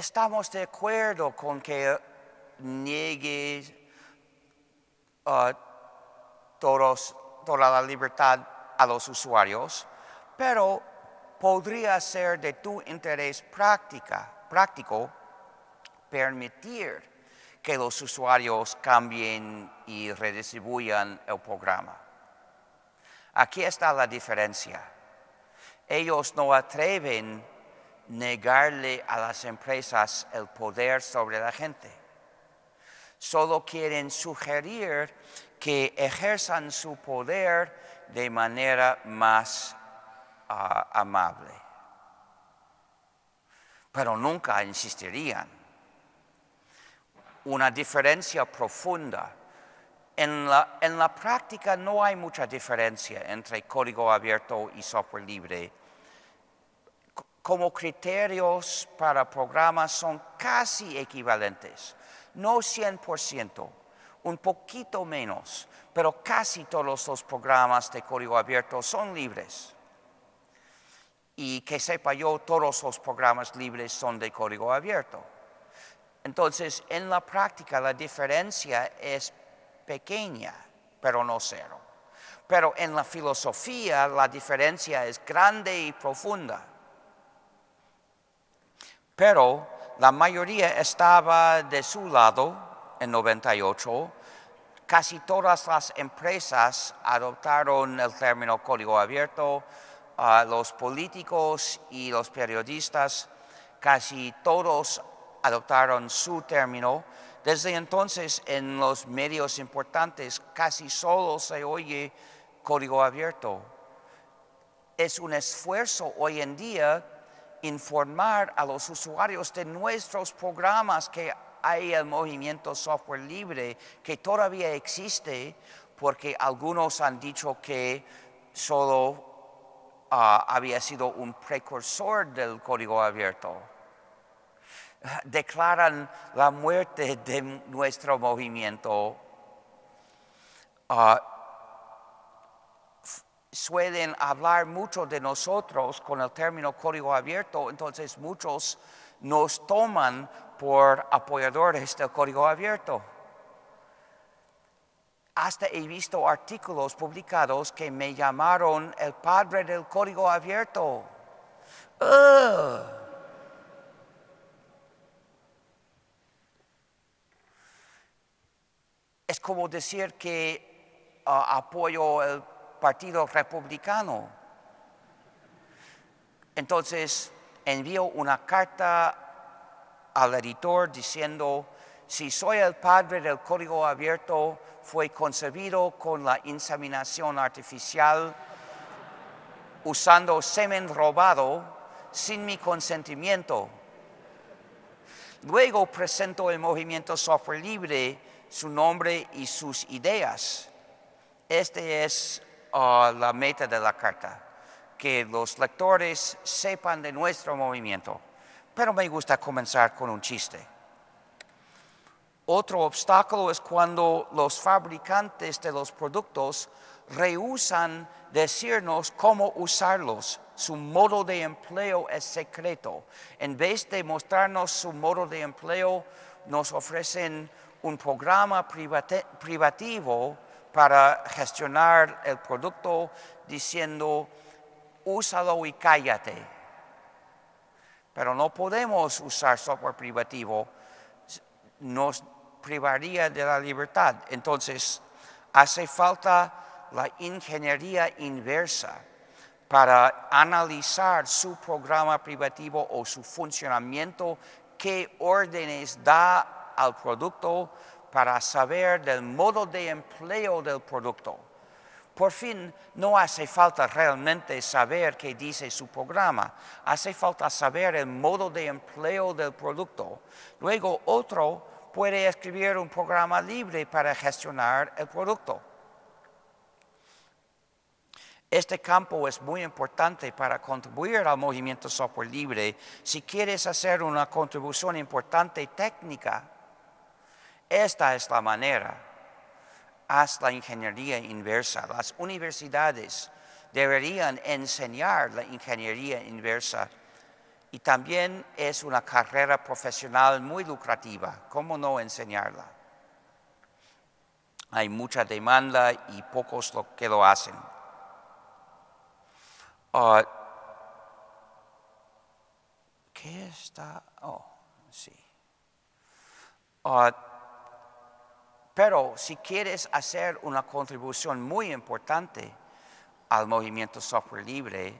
estamos de acuerdo con que niegue uh, toda la libertad a los usuarios, pero podría ser de tu interés práctico permitir que los usuarios cambien y redistribuyan el programa. Aquí está la diferencia. Ellos no atreven negarle a las empresas el poder sobre la gente. Solo quieren sugerir que ejerzan su poder de manera más ah, amable. Pero nunca insistirían. Una diferencia profunda. En la, en la práctica no hay mucha diferencia entre código abierto y software libre como criterios para programas son casi equivalentes, no 100%, un poquito menos, pero casi todos los programas de código abierto son libres. Y que sepa yo, todos los programas libres son de código abierto. Entonces, en la práctica la diferencia es pequeña, pero no cero. Pero en la filosofía la diferencia es grande y profunda pero la mayoría estaba de su lado en 98. Casi todas las empresas adoptaron el término código abierto, los políticos y los periodistas casi todos adoptaron su término. Desde entonces en los medios importantes casi solo se oye código abierto. Es un esfuerzo hoy en día informar a los usuarios de nuestros programas que hay el movimiento software libre que todavía existe porque algunos han dicho que solo ah, había sido un precursor del código abierto. Declaran la muerte de nuestro movimiento. Ah, suelen hablar mucho de nosotros con el término código abierto, entonces muchos nos toman por apoyadores del código abierto. Hasta he visto artículos publicados que me llamaron el padre del código abierto. Es como decir que ah, apoyo el Partido Republicano. Entonces envío una carta al editor diciendo, si soy el padre del código abierto, fue concebido con la inseminación artificial usando semen robado sin mi consentimiento. Luego presento el movimiento software libre, su nombre y sus ideas. Este es uh, la meta de la carta, que los lectores sepan de nuestro movimiento. Pero me gusta comenzar con un chiste. Otro obstáculo es cuando los fabricantes de los productos rehusan decirnos cómo usarlos. Su modo de empleo es secreto. En vez de mostrarnos su modo de empleo, nos ofrecen un programa privativo para gestionar el producto diciendo, úsalo y cállate. Pero no podemos usar software privativo, nos privaría de la libertad. Entonces, hace falta la ingeniería inversa para analizar su programa privativo o su funcionamiento, qué órdenes da al producto para saber del modo de empleo del producto. Por fin, no hace falta realmente saber qué dice su programa, hace falta saber el modo de empleo del producto. Luego, otro puede escribir un programa libre para gestionar el producto. Este campo es muy importante para contribuir al movimiento software libre. Si quieres hacer una contribución importante técnica, esta es la manera. Haz la ingeniería inversa. Las universidades deberían enseñar la ingeniería inversa y también es una carrera profesional muy lucrativa. ¿Cómo no enseñarla? Hay mucha demanda y pocos lo que lo hacen. Ah, ¿Qué está? Oh, sí. Ah, pero si quieres hacer una contribución muy importante al movimiento software libre,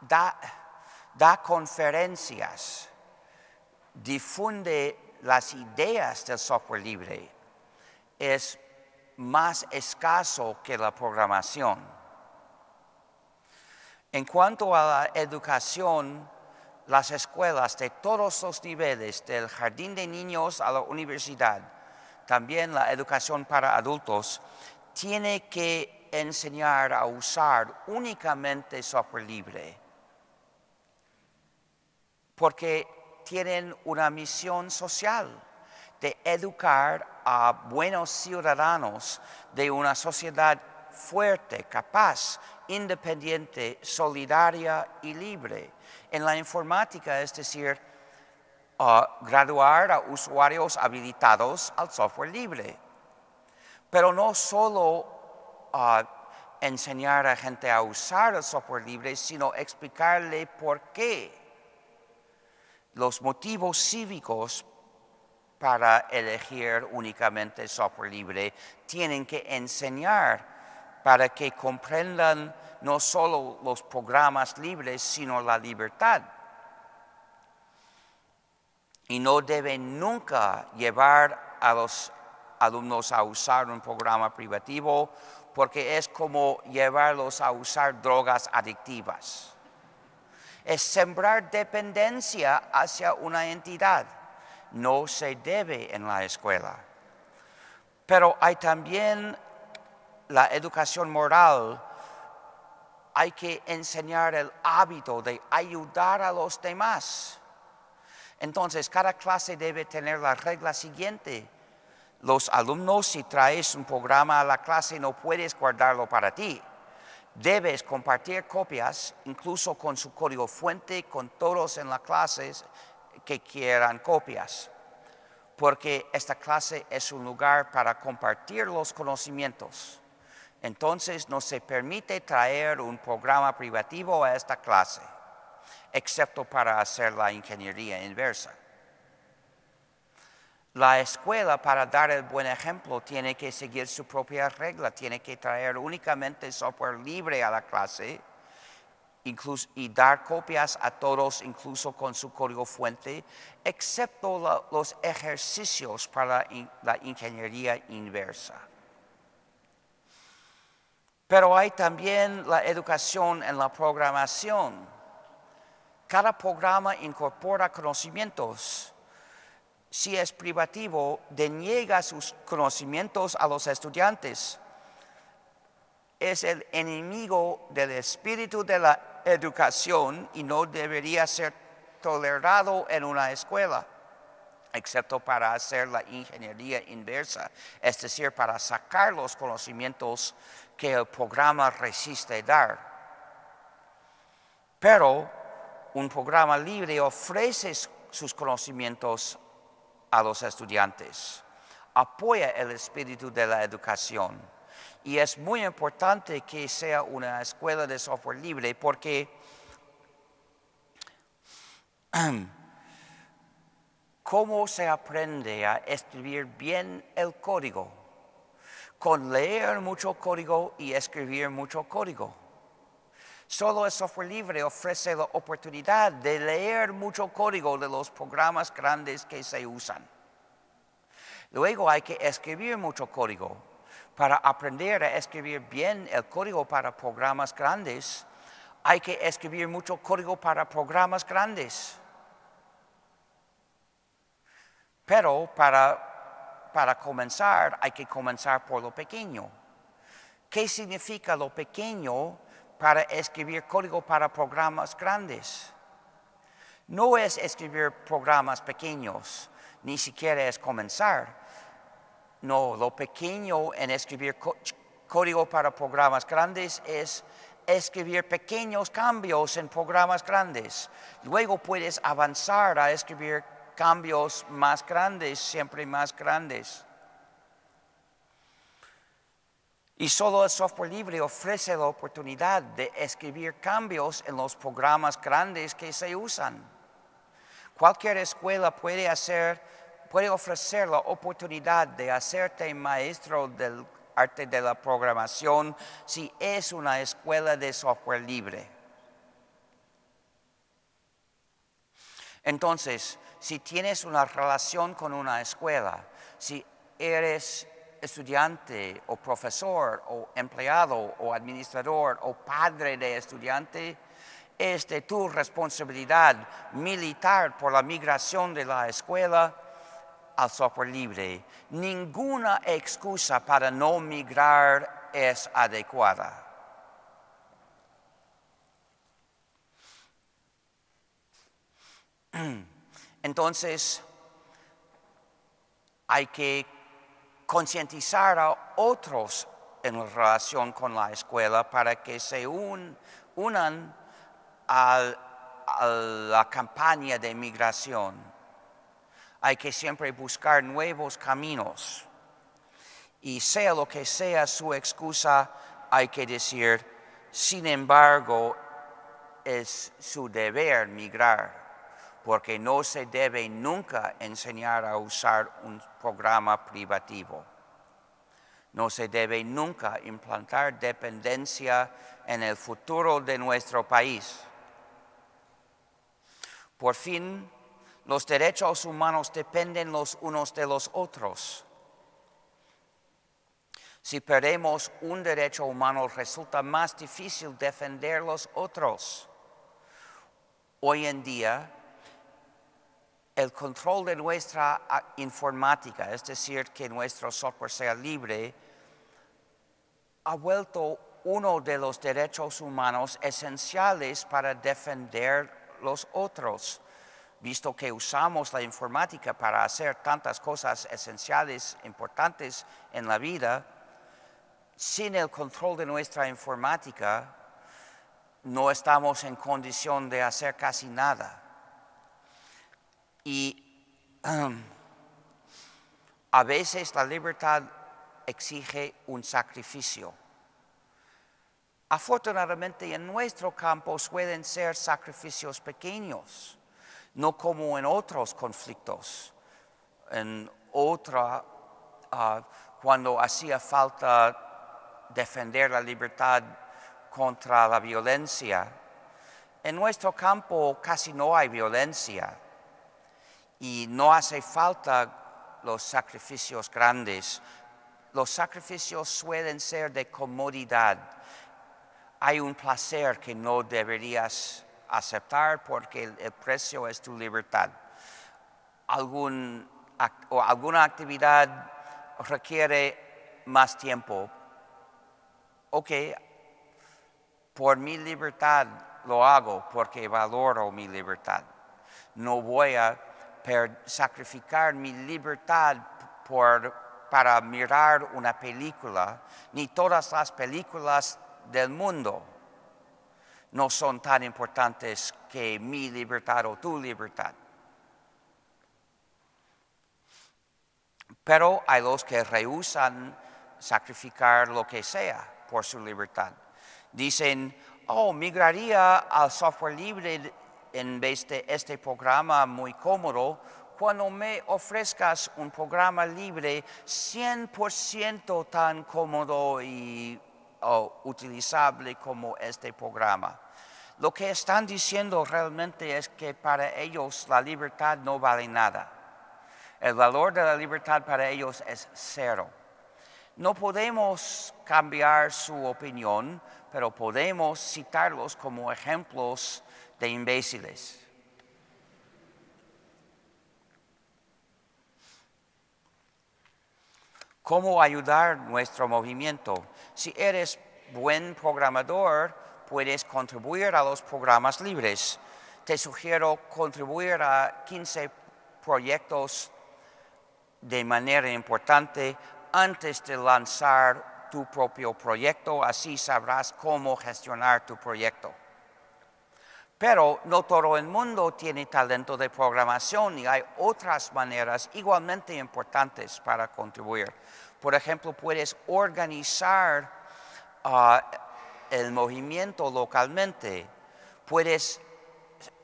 da, da conferencias, difunde las ideas del software libre, es más escaso que la programación. En cuanto a la educación, las escuelas de todos los niveles, del jardín de niños a la universidad, también la educación para adultos, tiene que enseñar a usar únicamente software libre, porque tienen una misión social de educar a buenos ciudadanos de una sociedad fuerte, capaz, independiente, solidaria y libre en la informática, es decir, uh, graduar a usuarios habilitados al software libre. Pero no solo uh, enseñar a gente a usar el software libre, sino explicarle por qué los motivos cívicos para elegir únicamente software libre tienen que enseñar para que comprendan no solo los programas libres, sino la libertad. Y no deben nunca llevar a los alumnos a usar un programa privativo porque es como llevarlos a usar drogas adictivas. Es sembrar dependencia hacia una entidad. No se debe en la escuela. Pero hay también la educación moral hay que enseñar el hábito de ayudar a los demás. Entonces, cada clase debe tener la regla siguiente. Los alumnos, si traes un programa a la clase, no puedes guardarlo para ti. Debes compartir copias, incluso con su código fuente, con todos en la clase que quieran copias. Porque esta clase es un lugar para compartir los conocimientos. Entonces no se permite traer un programa privativo a esta clase, excepto para hacer la ingeniería inversa. La escuela, para dar el buen ejemplo, tiene que seguir su propia regla, tiene que traer únicamente software libre a la clase y dar copias a todos, incluso con su código fuente, excepto los ejercicios para la ingeniería inversa. Pero hay también la educación en la programación. Cada programa incorpora conocimientos si es privativo, deniega sus conocimientos a los estudiantes. Es el enemigo del espíritu de la educación y no debería ser tolerado en una escuela, excepto para hacer la ingeniería inversa, es decir, para sacar los conocimientos que el programa resiste dar. Pero un programa libre ofrece sus conocimientos a los estudiantes. Apoya el espíritu de la educación. Y es muy importante que sea una escuela de software libre porque ¿cómo se aprende a escribir bien el código? Con leer mucho código y escribir mucho código. Solo el software libre ofrece la oportunidad de leer mucho código de los programas grandes que se usan. Luego hay que escribir mucho código. Para aprender a escribir bien el código para programas grandes, hay que escribir mucho código para programas grandes. Pero para, para comenzar hay que comenzar por lo pequeño. ¿Qué significa lo pequeño? para escribir código para programas grandes. No es escribir programas pequeños, ni siquiera es comenzar. No, lo pequeño en escribir código para programas grandes es escribir pequeños cambios en programas grandes. Luego puedes avanzar a escribir cambios más grandes, siempre más grandes. Y solo el software libre ofrece la oportunidad de escribir cambios en los programas grandes que se usan. Cualquier escuela puede, hacer, puede ofrecer la oportunidad de hacerte maestro del arte de la programación si es una escuela de software libre. Entonces, si tienes una relación con una escuela, si eres estudiante o profesor o empleado o administrador o padre de estudiante, es de tu responsabilidad militar por la migración de la escuela al software libre. Ninguna excusa para no migrar es adecuada. Entonces, hay que concientizar a otros en relación con la escuela para que se unan a, la campaña de migración. Hay que siempre buscar nuevos caminos. Y sea lo que sea su excusa, hay que decir, sin embargo, es su deber migrar porque no se debe nunca enseñar a usar un programa privativo. No se debe nunca implantar dependencia en el futuro de nuestro país. Por fin, los derechos humanos dependen los unos de los otros. Si perdemos un derecho humano, resulta más difícil defender los otros. Hoy en día, el control de nuestra ah, informática, es decir, que nuestro software sea libre, ha vuelto uno de los derechos humanos esenciales para defender los otros. visto que usamos la informática para hacer tantas cosas esenciales, importantes en la vida, sin el control de nuestra informática, no estamos en condición de hacer casi nada. Y a veces la libertad exige un sacrificio. Afortunadamente en nuestro campo suelen ser sacrificios pequeños, no como en otros conflictos. En otra, ah, cuando hacía falta defender la libertad contra la violencia. En nuestro campo casi no hay violencia y no hace falta los sacrificios grandes. Los sacrificios suelen ser de comodidad hay un placer que no deberías aceptar porque el, precio es tu libertad. O alguna actividad requiere más tiempo. Ok, por mi libertad lo hago porque valoro mi libertad. No voy a sacrificar mi libertad por, para mirar una película, ni todas las películas del mundo no son tan importantes que mi libertad o tu libertad. Pero hay los que rehusan sacrificar lo que sea por su libertad. Dicen, oh, migraría al software libre en vez de este programa muy cómodo cuando me ofrezcas un programa libre 100% tan cómodo y o utilizable como este programa. Lo que están diciendo realmente es que para ellos la libertad no vale nada. El valor de la libertad para ellos es cero. No podemos cambiar su opinión, pero podemos citarlos como ejemplos imbéciles. ¿Cómo ayudar nuestro movimiento? Si eres buen programador, puedes contribuir a los programas libres. Te sugiero contribuir a 15 proyectos de manera importante antes de lanzar tu propio proyecto, así sabrás cómo gestionar tu proyecto. Pero no todo el mundo tiene talento de programación y hay otras maneras igualmente importantes para contribuir. Por ejemplo, puedes organizar ah, el movimiento localmente, puedes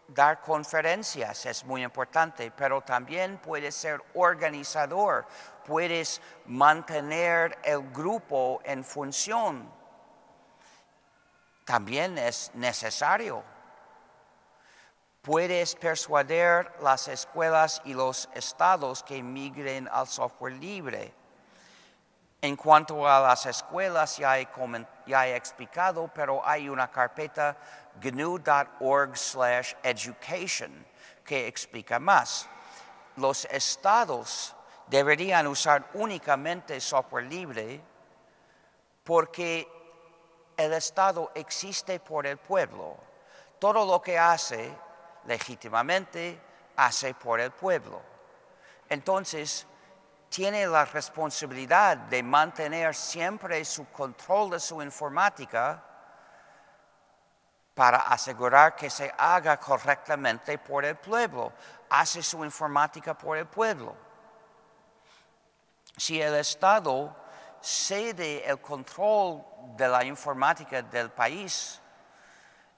dar conferencias, es muy importante, pero también puedes ser organizador, puedes mantener el grupo en función. También es necesario Puedes persuadir las escuelas y los estados que migren al software libre. En cuanto a las escuelas, ya he, explicado, pero hay una carpeta gnu.org slash education que explica más. Los estados deberían usar únicamente software libre porque el Estado existe por el pueblo. Todo lo que hace legítimamente hace por el pueblo. Entonces, tiene la responsabilidad de mantener siempre su control de su informática para asegurar que se haga correctamente por el pueblo. Hace su informática por el pueblo. Si el Estado cede el control de la informática del país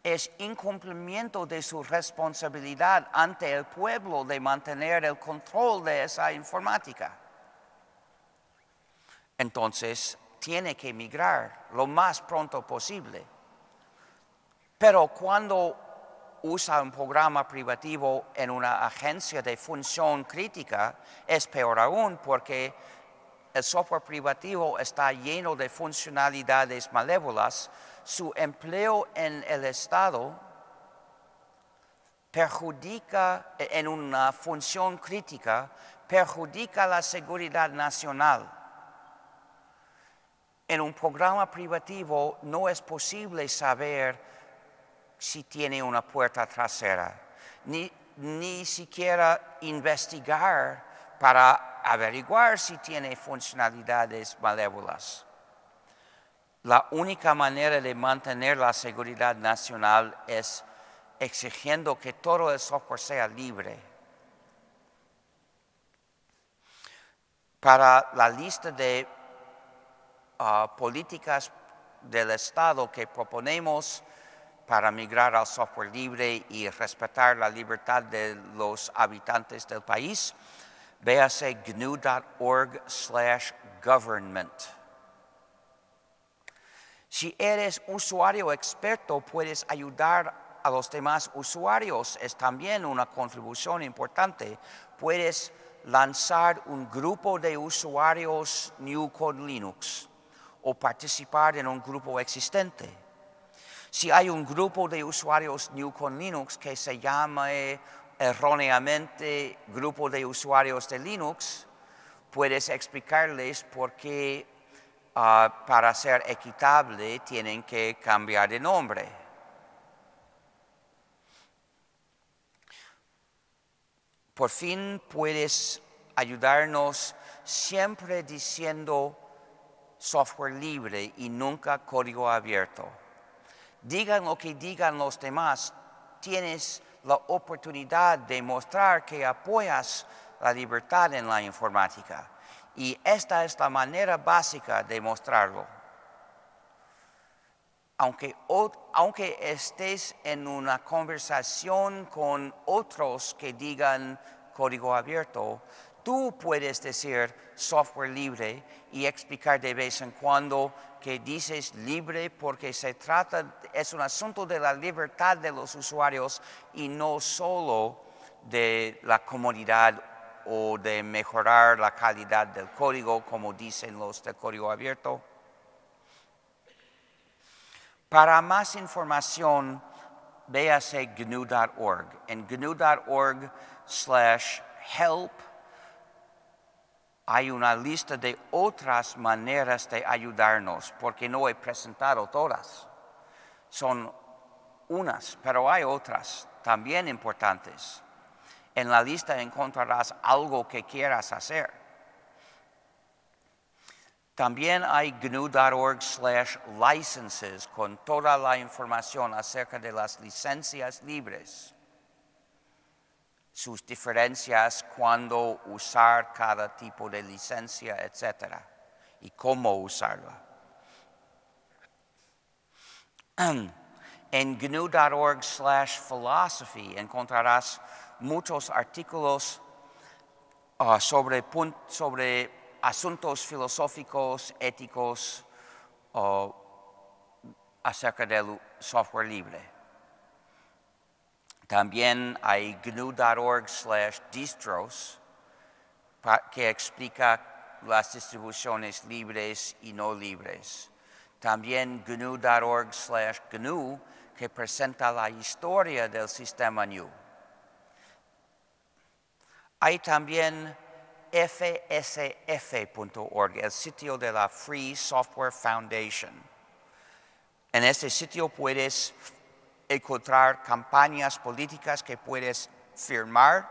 es incumplimiento de su responsabilidad ante el pueblo de mantener el control de esa informática. Entonces, tiene que emigrar lo más pronto posible. Pero cuando usa un programa privativo en una agencia de función crítica, es peor aún porque el software privativo está lleno de funcionalidades malévolas su empleo en el Estado perjudica, en una función crítica, perjudica la seguridad nacional. En un programa privativo no es posible saber si tiene una puerta trasera, ni ni siquiera investigar para averiguar si tiene funcionalidades malévolas. La única manera de mantener la seguridad nacional es exigiendo que todo el software sea libre. Para la lista de ah, políticas del Estado que proponemos para migrar al software libre y respetar la libertad de los habitantes del país, véase gnu.org slash government. Si eres usuario experto, puedes ayudar a los demás usuarios. Es también una contribución importante. Puedes lanzar un grupo de usuarios new con Linux o participar en un grupo existente. Si hay un grupo de usuarios New con Linux que se llama erróneamente grupo de usuarios de Linux, puedes explicarles por qué ah, para ser equitable tienen que cambiar de nombre. Por fin puedes ayudarnos siempre diciendo software libre y nunca código abierto. Digan lo que digan los demás, tienes la oportunidad de mostrar que apoyas la libertad en la informática. Y esta es la manera básica de mostrarlo. Aunque, aunque, estés en una conversación con otros que digan código abierto, Tú puedes decir software libre y explicar de vez en cuando que dices libre porque se trata, es un asunto de la libertad de los usuarios y no solo de la comodidad o de mejorar la calidad del código, como dicen los de código abierto. Para más información, véase gnu.org. En gnu.org slash help hay una lista de otras maneras de ayudarnos, porque no he presentado todas. Son unas, pero hay otras también importantes. En la lista encontrarás algo que quieras hacer. También hay gnu.org slash licenses con toda la información acerca de las licencias libres sus diferencias, cuándo usar cada tipo de licencia, etc. y cómo usarla. En gnu.org slash philosophy encontrarás muchos artículos ah, sobre, sobre, asuntos filosóficos, éticos, acerca del software libre. También hay gnu.org slash distros que explica las distribuciones libres y no libres. También gnu.org slash gnu que presenta la historia del sistema GNU. Hay también fsf.org, el sitio de la Free Software Foundation. En este sitio puedes encontrar campañas políticas que puedes firmar,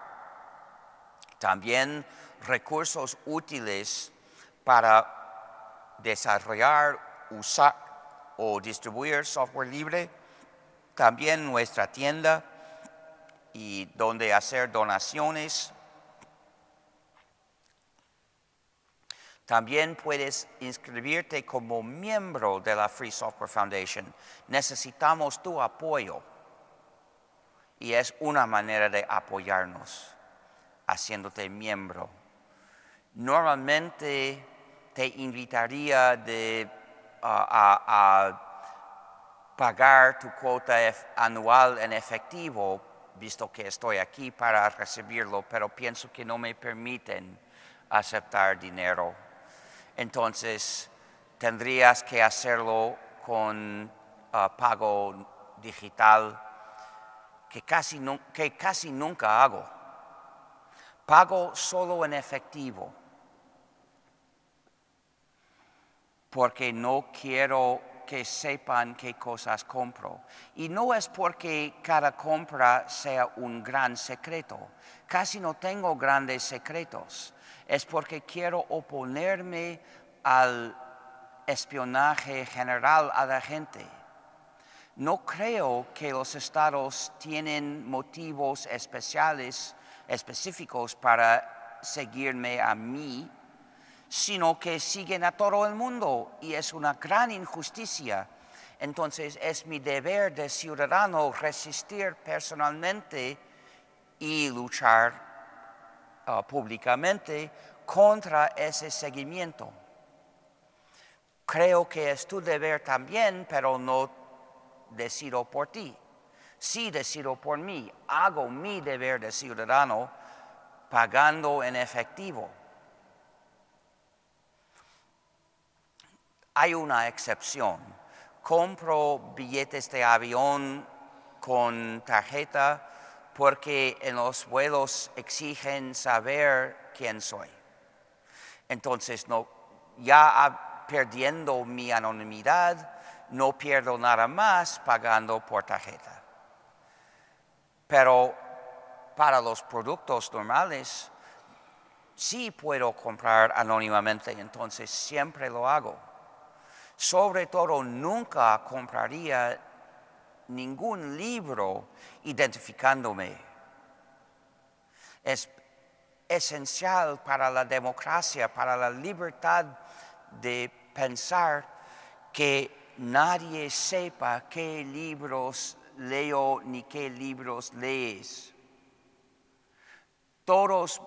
también recursos útiles para desarrollar, usar o distribuir software libre, también nuestra tienda y donde hacer donaciones También puedes inscribirte como miembro de la Free Software Foundation. Necesitamos tu apoyo. Y es una manera de apoyarnos, haciéndote miembro. Normalmente te invitaría a, pagar tu cuota anual en efectivo, visto que estoy aquí para recibirlo, pero pienso que no me permiten aceptar dinero entonces tendrías que hacerlo con ah, pago digital que casi, que casi nunca hago. Pago solo en efectivo porque no quiero que sepan qué cosas compro. Y no es porque cada compra sea un gran secreto. Casi no tengo grandes secretos. Es porque quiero oponerme al espionaje general a la gente. No creo que los estados tienen motivos especiales, específicos para seguirme a mí sino que siguen a todo el mundo y es una gran injusticia. Entonces es mi deber de ciudadano resistir personalmente y luchar uh, públicamente contra ese seguimiento. Creo que es tu deber también, pero no decido por ti. Sí decido por mí, hago mi deber de ciudadano pagando en efectivo Hay una excepción. Compro billetes de avión con tarjeta porque en los vuelos exigen saber quién soy. Entonces, no, ya perdiendo mi anonimidad, no pierdo nada más pagando por tarjeta. Pero para los productos normales, sí puedo comprar anónimamente, entonces siempre lo hago. Sobre todo, nunca compraría ningún libro identificándome. Es esencial para la democracia, para la libertad de pensar que nadie sepa qué libros leo ni qué libros lees. Todos,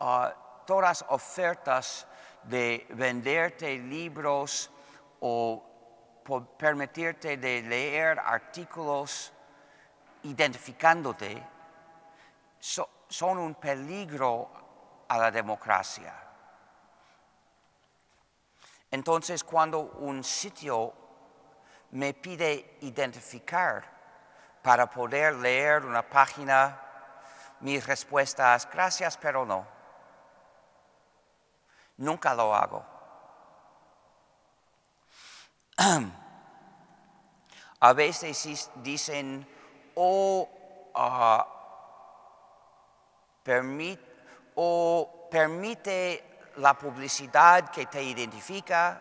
ah, todas ofertas de venderte libros o permitirte de leer artículos identificándote son un peligro a la democracia. Entonces, cuando un sitio me pide identificar para poder leer una página, mi respuesta es gracias, pero no. Nunca lo hago. a veces dicen, o, ah, o permite la publicidad que te identifica,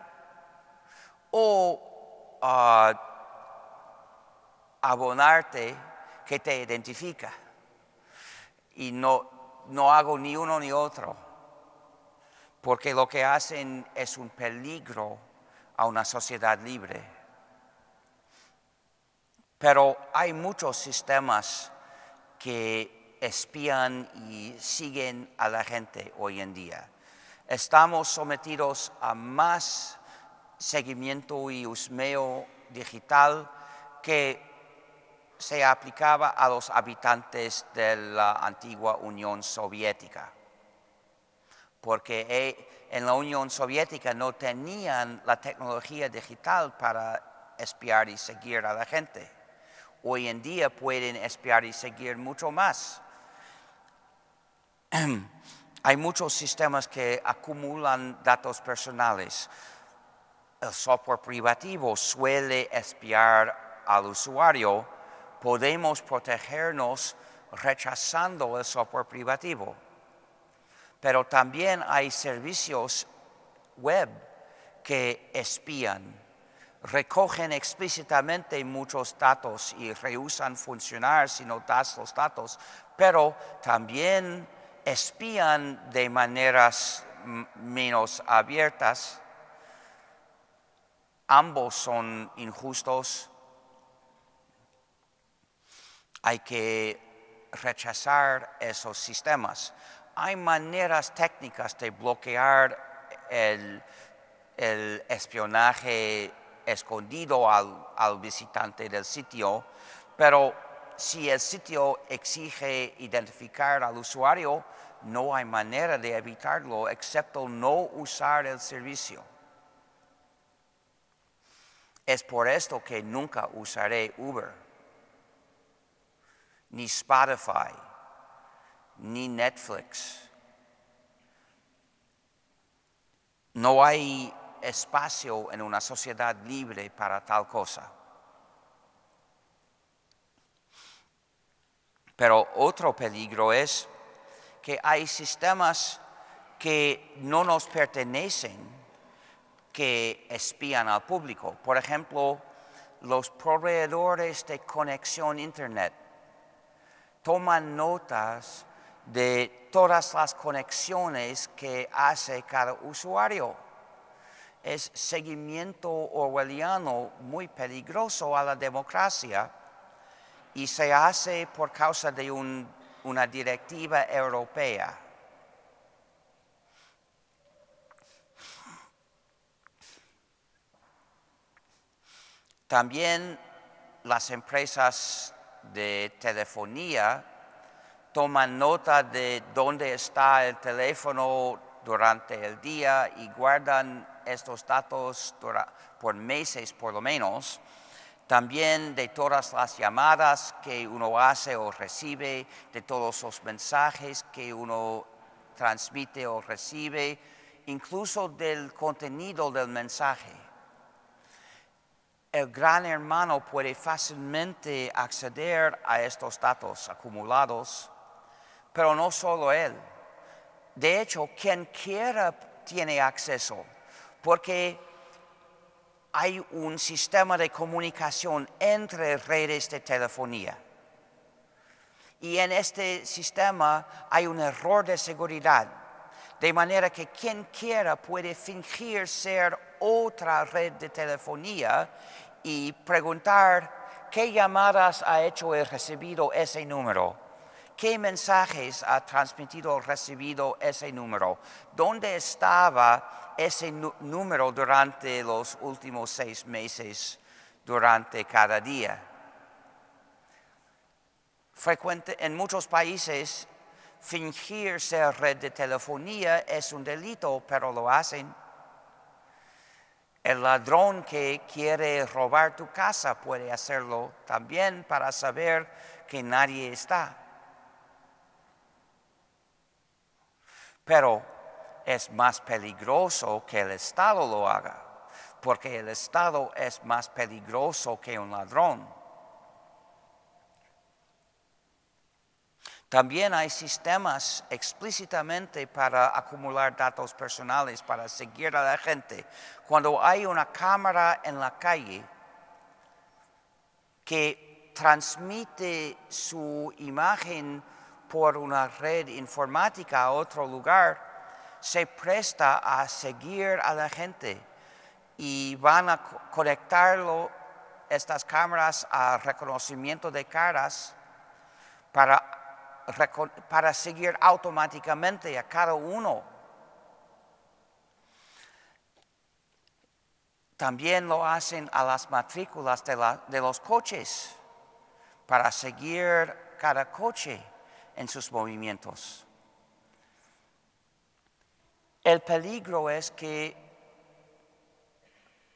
o ah, abonarte que te identifica. Y no, no hago ni uno ni otro, porque lo que hacen es un peligro a una sociedad libre. Pero hay muchos sistemas que espían y siguen a la gente hoy en día. Estamos sometidos a más seguimiento y husmeo digital que se aplicaba a los habitantes de la antigua Unión Soviética. Porque en la Unión Soviética no tenían la tecnología digital para espiar y seguir a la gente. Hoy en día pueden espiar y seguir mucho más. Hay muchos sistemas que acumulan datos personales. El software privativo suele espiar al usuario. Podemos protegernos rechazando el software privativo pero también hay servicios web que espían, recogen explícitamente muchos datos y rehusan funcionar si no das los datos, pero también espían de maneras menos abiertas. Ambos son injustos. Hay que rechazar esos sistemas hay maneras técnicas de bloquear el, espionaje escondido al, visitante del sitio, pero si el sitio exige identificar al usuario, no hay manera de evitarlo excepto no usar el servicio. Es por esto que nunca usaré Uber, ni Spotify, ni Netflix. No hay espacio en una sociedad libre para tal cosa. Pero otro peligro es que hay sistemas que no nos pertenecen que espían al público. Por ejemplo, los proveedores de conexión Internet toman notas de todas las conexiones que hace cada usuario. Es seguimiento orwelliano muy peligroso a la democracia y se hace por causa de una directiva europea. También las empresas de telefonía toman nota de dónde está el teléfono durante el día y guardan estos datos por meses por lo menos. También de todas las llamadas que uno hace o recibe, de todos los mensajes que uno transmite o recibe, incluso del contenido del mensaje el gran hermano puede fácilmente acceder a estos datos acumulados, pero no solo él. De hecho, quien quiera tiene acceso, porque hay un sistema de comunicación entre redes de telefonía. Y en este sistema hay un error de seguridad, de manera que quien quiera puede fingir ser otra red de telefonía y preguntar qué llamadas ha hecho y recibido ese número, qué mensajes ha transmitido o recibido ese número, dónde estaba ese número durante los últimos seis meses, durante cada día. Frecuente, en muchos países, fingir ser red de telefonía es un delito, pero lo hacen. El ladrón que quiere robar tu casa puede hacerlo también para saber que nadie está. Pero es más peligroso que el Estado lo haga, porque el Estado es más peligroso que un ladrón. También hay sistemas explícitamente para acumular datos personales, para seguir a la gente. Cuando hay una cámara en la calle que transmite su imagen por una red informática a otro lugar, se presta a seguir a la gente y van a conectarlo estas cámaras a reconocimiento de caras para para seguir automáticamente a cada uno. También lo hacen a las matrículas de, de los coches para seguir cada coche en sus movimientos. El peligro es que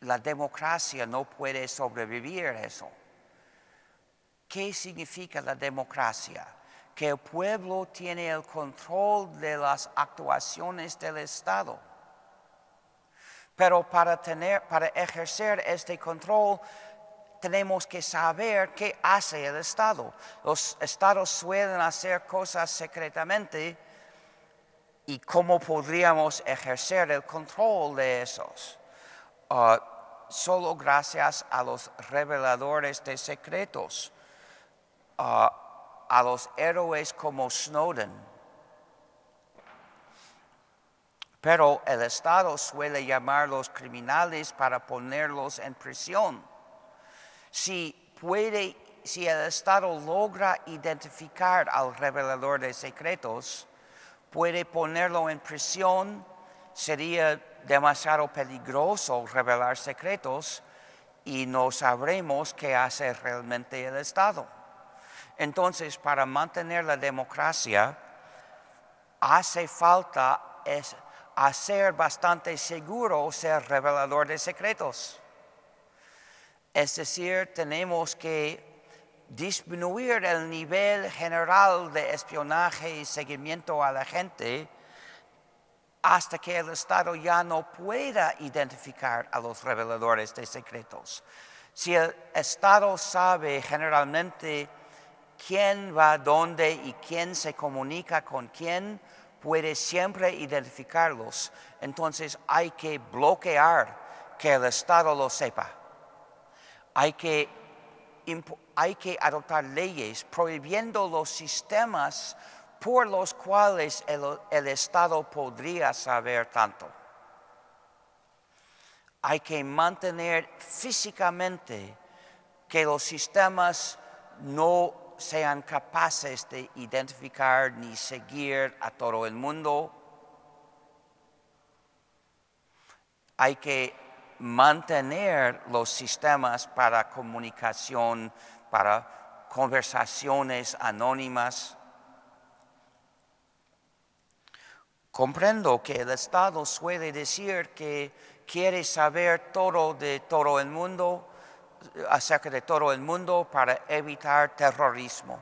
la democracia no puede sobrevivir eso. ¿Qué significa la democracia? que el pueblo tiene el control de las actuaciones del Estado. Pero para, tener, para ejercer este control tenemos que saber qué hace el Estado. Los estados suelen hacer cosas secretamente y cómo podríamos ejercer el control de esos. Ah, solo gracias a los reveladores de secretos. Ah, a los héroes como Snowden. Pero el Estado suele llamar los criminales para ponerlos en prisión. Si puede, si el Estado logra identificar al revelador de secretos, puede ponerlo en prisión, sería demasiado peligroso revelar secretos y no sabremos qué hace realmente el Estado. Entonces, para mantener la democracia, hace falta hacer bastante seguro ser revelador de secretos. Es decir, tenemos que disminuir el nivel general de espionaje y seguimiento a la gente hasta que el Estado ya no pueda identificar a los reveladores de secretos. Si el Estado sabe generalmente quién va dónde y quién se comunica con quién, puede siempre identificarlos. Entonces hay que bloquear que el Estado lo sepa. Hay que, hay que adoptar leyes prohibiendo los sistemas por los cuales el, Estado podría saber tanto. Hay que mantener físicamente que los sistemas no sean capaces de identificar ni seguir a todo el mundo. Hay que mantener los sistemas para comunicación, para conversaciones anónimas. Comprendo que el Estado suele decir que quiere saber todo de todo el mundo, acerca de todo el mundo para evitar terrorismo.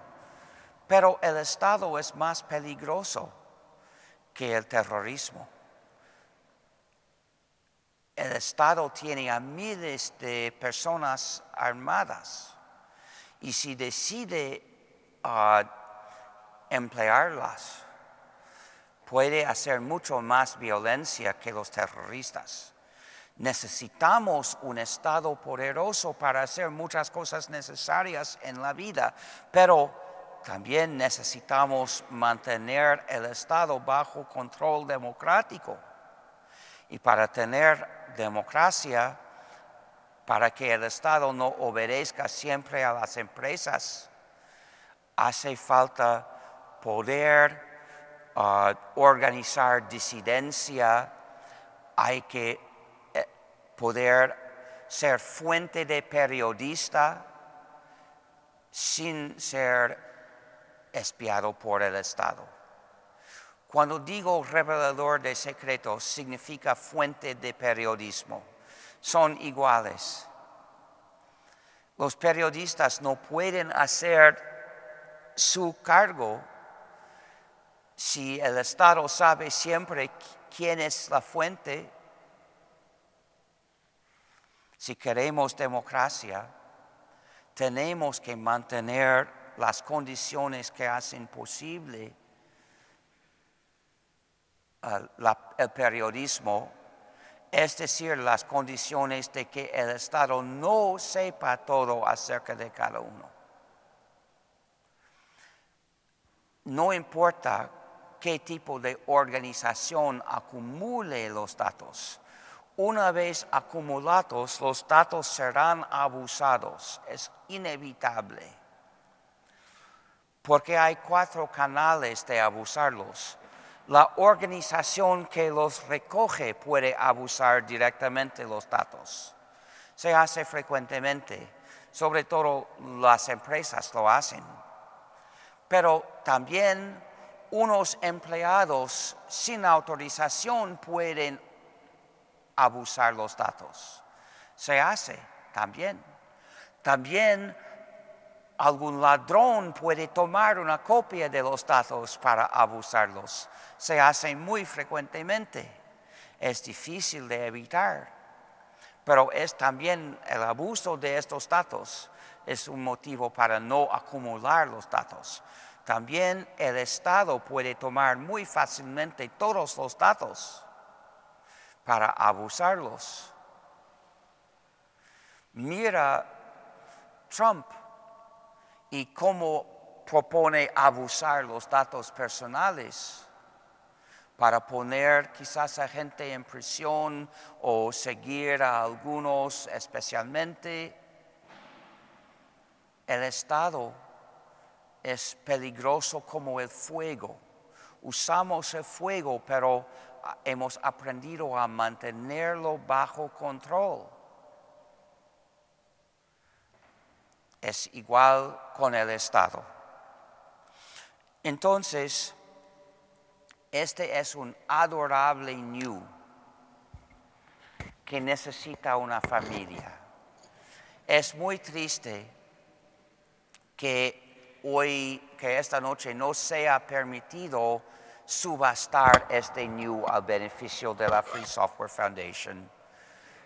Pero el Estado es más peligroso que el terrorismo. El Estado tiene a miles de personas armadas y si decide ah, emplearlas, puede hacer mucho más violencia que los terroristas. Necesitamos un Estado poderoso para hacer muchas cosas necesarias en la vida, pero también necesitamos mantener el Estado bajo control democrático. Y para tener democracia, para que el Estado no obedezca siempre a las empresas, hace falta poder organizar disidencia, hay que eh, poder ser fuente de periodista sin ser espiado por el Estado. Cuando digo revelador de secretos, significa fuente de periodismo. Son iguales. Los periodistas no pueden hacer su cargo si el Estado sabe siempre quién es la fuente, si queremos democracia, tenemos que mantener las condiciones que hacen posible el periodismo, es decir, las condiciones de que el Estado no sepa todo acerca de cada uno. No importa qué tipo de organización acumule los datos. Una vez acumulados, los datos serán abusados. Es inevitable. Porque hay cuatro canales de abusarlos. La organización que los recoge puede abusar directamente los datos. Se hace frecuentemente, sobre todo las empresas lo hacen. Pero también unos empleados sin autorización pueden abusar los datos. Se hace también. También algún ladrón puede tomar una copia de los datos para abusarlos. Se hace muy frecuentemente. Es difícil de evitar. Pero es también el abuso de estos datos. Es un motivo para no acumular los datos. También el Estado puede tomar muy fácilmente todos los datos para abusarlos. Mira Trump y cómo propone abusar los datos personales para poner quizás a gente en prisión o seguir a algunos especialmente. El Estado es peligroso como el fuego. Usamos el fuego, pero ah, hemos aprendido a mantenerlo bajo control. Es igual con el Estado. Entonces, este es un adorable new que necesita una familia. Es muy triste que hoy, que esta noche no sea permitido subastar este new al beneficio de la Free Software Foundation.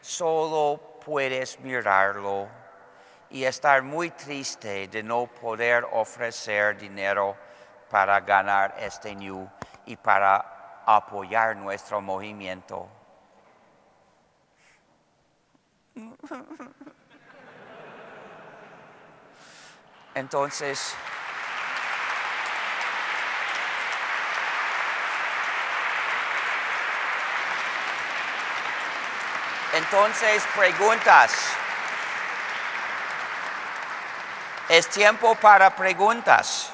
Solo puedes mirarlo y estar muy triste de no poder ofrecer dinero para ganar este new y para apoyar nuestro movimiento. Entonces, entonces preguntas. Es tiempo para preguntas.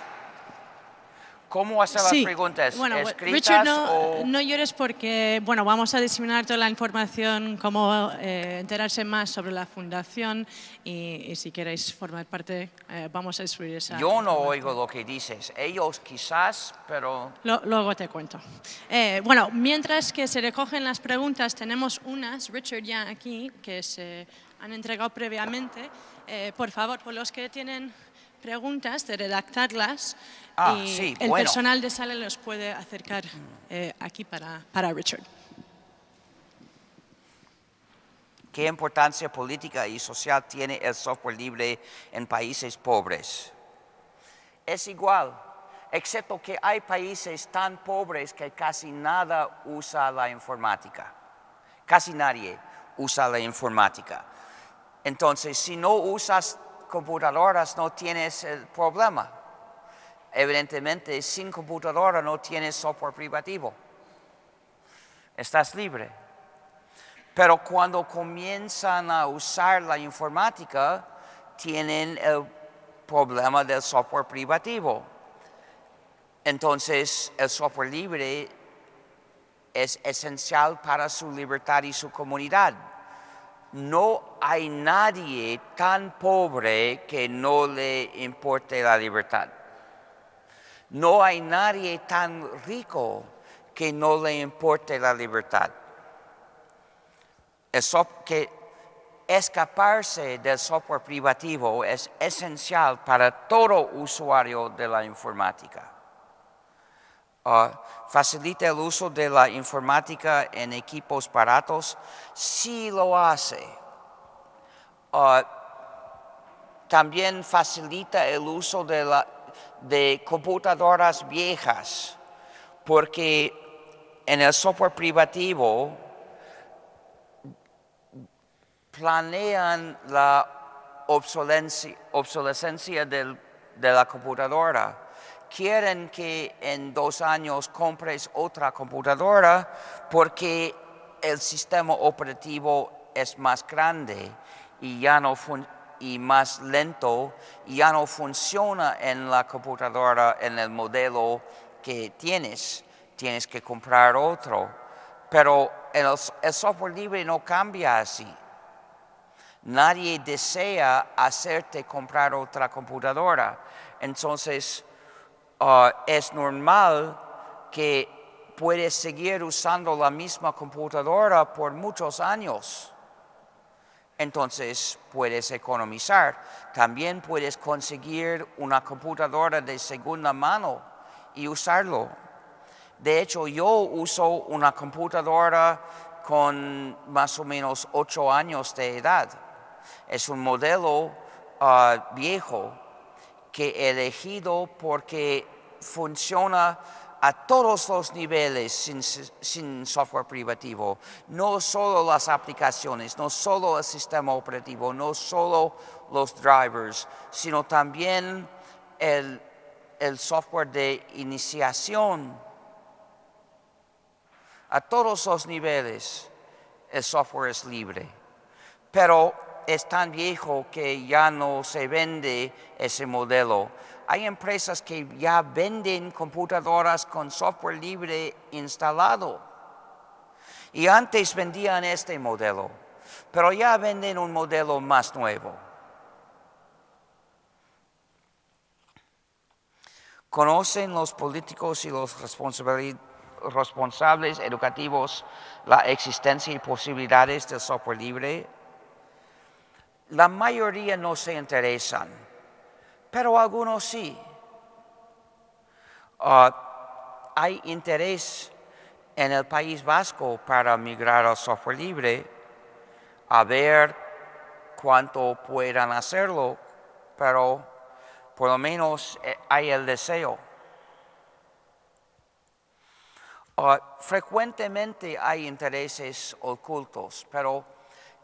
¿Cómo hacer las preguntas? Bueno, ¿Escritas Richard, no, o- no llores porque, bueno, vamos a diseminar toda la información, cómo eh, enterarse más sobre la fundación y, y si queréis formar parte, eh, vamos a distribuir esa Yo no oigo lo que dices. Ellos quizás, pero Lo- luego te cuento. Eh, bueno, mientras que se recogen las preguntas, tenemos unas, Richard ya aquí, que se han entregado previamente. Eh, por favor, por los que tienen preguntas, de redactarlas Ah, y sí, el bueno. personal de sala los puede acercar eh, aquí para, para Richard. ¿qué importancia política y social tiene el software libre en países pobres? Es igual, excepto que hay países tan pobres que casi nada usa la informática. Casi nadie usa la informática. Entonces, si no usas computadoras, no tienes el problema. Evidentemente, sin computadora no tienes software privativo. Estás libre. Pero cuando comienzan a usar la informática, tienen el problema del software privativo. Entonces, el software libre es esencial para su libertad y su comunidad. No hay nadie tan pobre que no le importe la libertad. No hay nadie tan rico que no le importe la libertad. El sof- que escaparse del software privativo es esencial para todo usuario de la informática. Ah, facilita el uso de la informática en equipos baratos, sí lo hace. Ah, también facilita el uso de, la- de computadoras viejas, porque en el software privativo planean la obsolencia, obsolescencia del- de la computadora. Quieren que en dos años compres otra computadora porque el sistema operativo es más grande y ya no y más lento y ya no funciona en la computadora en el modelo que tienes. Tienes que comprar otro. Pero el, el software libre no cambia así. Nadie desea hacerte comprar otra computadora. Entonces, ah, es normal que puedes seguir usando la misma computadora por muchos años. Entonces, puedes economizar. También puedes conseguir una computadora de segunda mano y usarlo. De hecho, yo uso una computadora con más o menos ocho años de edad. Es un modelo ah, viejo que elegido porque funciona a todos los niveles sin, sin software privativo. No solo las aplicaciones, no solo el sistema operativo, no solo los drivers, sino también el, el software de iniciación. A todos los niveles el software es libre, pero es tan viejo que ya no se vende ese modelo. Hay empresas que ya venden computadoras con software libre instalado. Y antes vendían este modelo, pero ya venden un modelo más nuevo. ¿Conocen los políticos y los responsables educativos la existencia y posibilidades del software libre? La mayoría no se interesan, pero algunos sí. Ah, hay interés en el País Vasco para migrar al software libre, a ver cuánto puedan hacerlo, pero por lo menos eh, hay el deseo. Ah, frecuentemente hay intereses ocultos, pero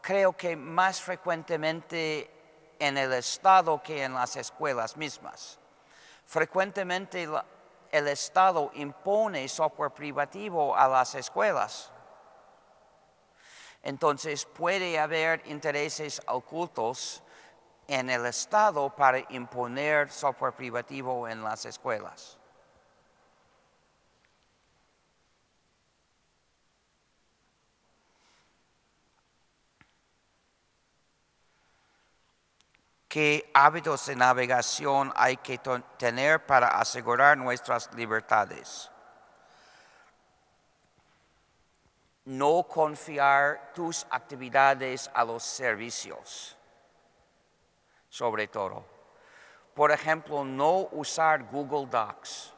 creo que más frecuentemente en el Estado que en las escuelas mismas. Frecuentemente el Estado impone software privativo a las escuelas. Entonces puede haber intereses ocultos en el Estado para imponer software privativo en las escuelas. ¿Qué hábitos de navegación hay que tener para asegurar nuestras libertades? No confiar tus actividades a los servicios sobre todo. Por ejemplo, no usar Google Docs,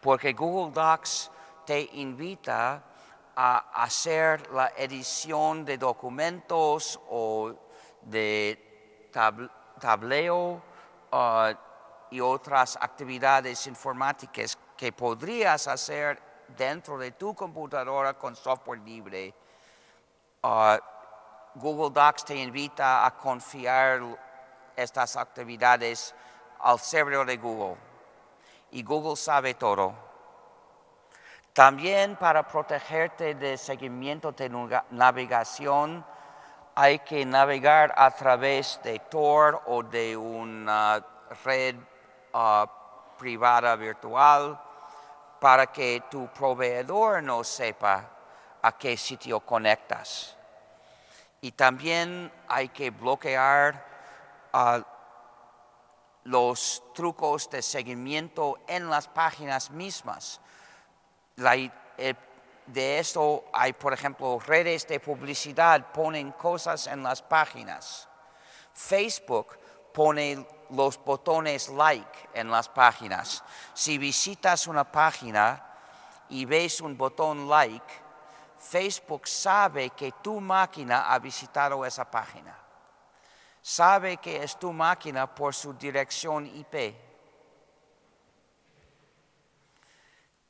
porque Google Docs te invita a hacer la edición de documentos o de tableo uh, y otras actividades informáticas que podrías hacer dentro de tu computadora con software libre. Uh, Google Docs te invita a confiar estas actividades al cerebro de Google y Google sabe todo. También para protegerte de seguimiento de navegación hay que navegar a través de Tor o de una red ah, privada virtual para que tu proveedor no sepa a qué sitio conectas. Y también hay que bloquear los trucos de seguimiento en las páginas mismas. De esto hay, por ejemplo, redes de publicidad ponen cosas en las páginas. Facebook pone los botones like en las páginas. Si visitas una página y ves un botón like, Facebook sabe que tu máquina ha visitado esa página sabe que es tu máquina por su dirección IP.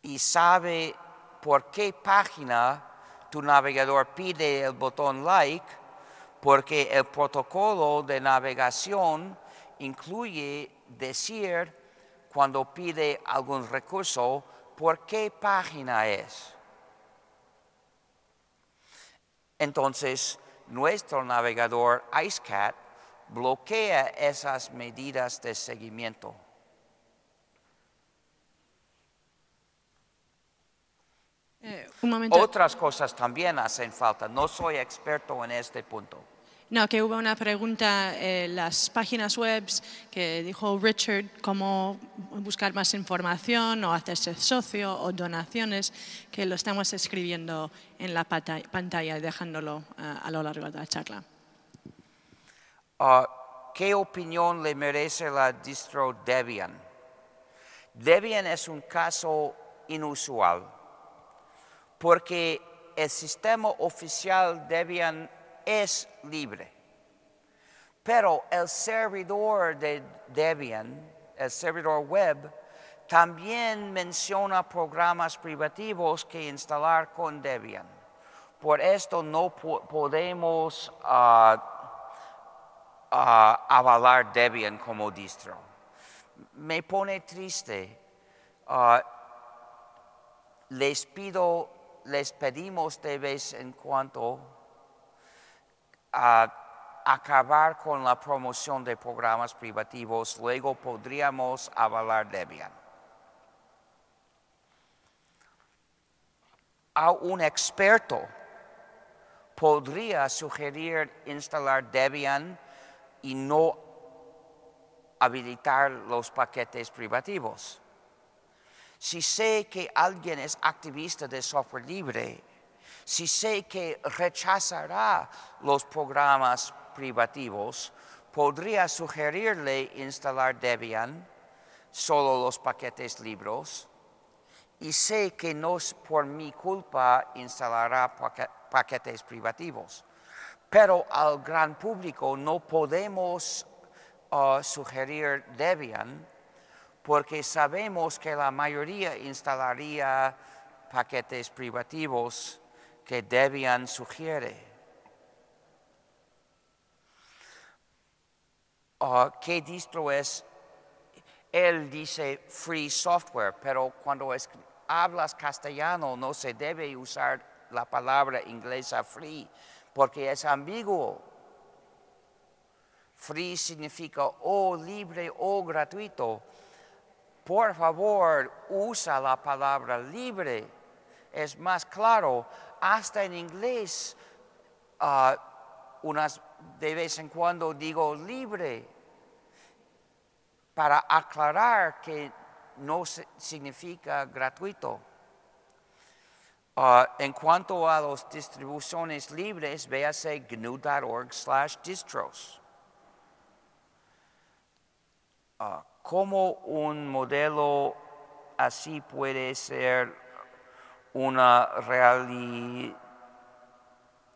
Y sabe por qué página tu navegador pide el botón like, porque el protocolo de navegación incluye decir cuando pide algún recurso por qué página es. Entonces, nuestro navegador IceCat bloquea esas medidas de seguimiento. Eh, Otras cosas también hacen falta. No soy experto en este punto. No, que hubo una pregunta en las páginas web que dijo Richard cómo buscar más información o hacerse socio o donaciones, que lo estamos escribiendo en la pantalla y dejándolo eh, a lo largo de la charla. Ah, ¿Qué opinión le merece la distro Debian? Debian es un caso inusual porque el sistema oficial Debian es libre, pero el servidor de Debian, el servidor web, también menciona programas privativos que instalar con Debian. Por esto no podemos uh, avalar Debian como distro. Me pone triste. Ah, les pido, les pedimos de vez en cuando acabar con la promoción de programas privativos, luego podríamos avalar Debian. A un experto podría sugerir instalar Debian y no habilitar los paquetes privativos. Si sé que alguien es activista de software libre, si sé que rechazará los programas privativos, podría sugerirle instalar Debian, solo los paquetes libres, y sé que no es por mi culpa instalará paquetes privativos. Pero al gran público no podemos uh, sugerir Debian porque sabemos que la mayoría instalaría paquetes privativos que Debian sugiere. Uh, ¿Qué distro es? Él dice free software, pero cuando hablas castellano no se debe usar la palabra inglesa free porque es ambiguo. Free significa o libre o gratuito. Por favor, usa la palabra libre. Es más claro. Hasta en inglés, ah, de vez en cuando digo libre para aclarar que no significa gratuito. Uh, en cuanto a las distribuciones libres, véase gnu.org slash distros. Uh, ¿Cómo un modelo así puede ser una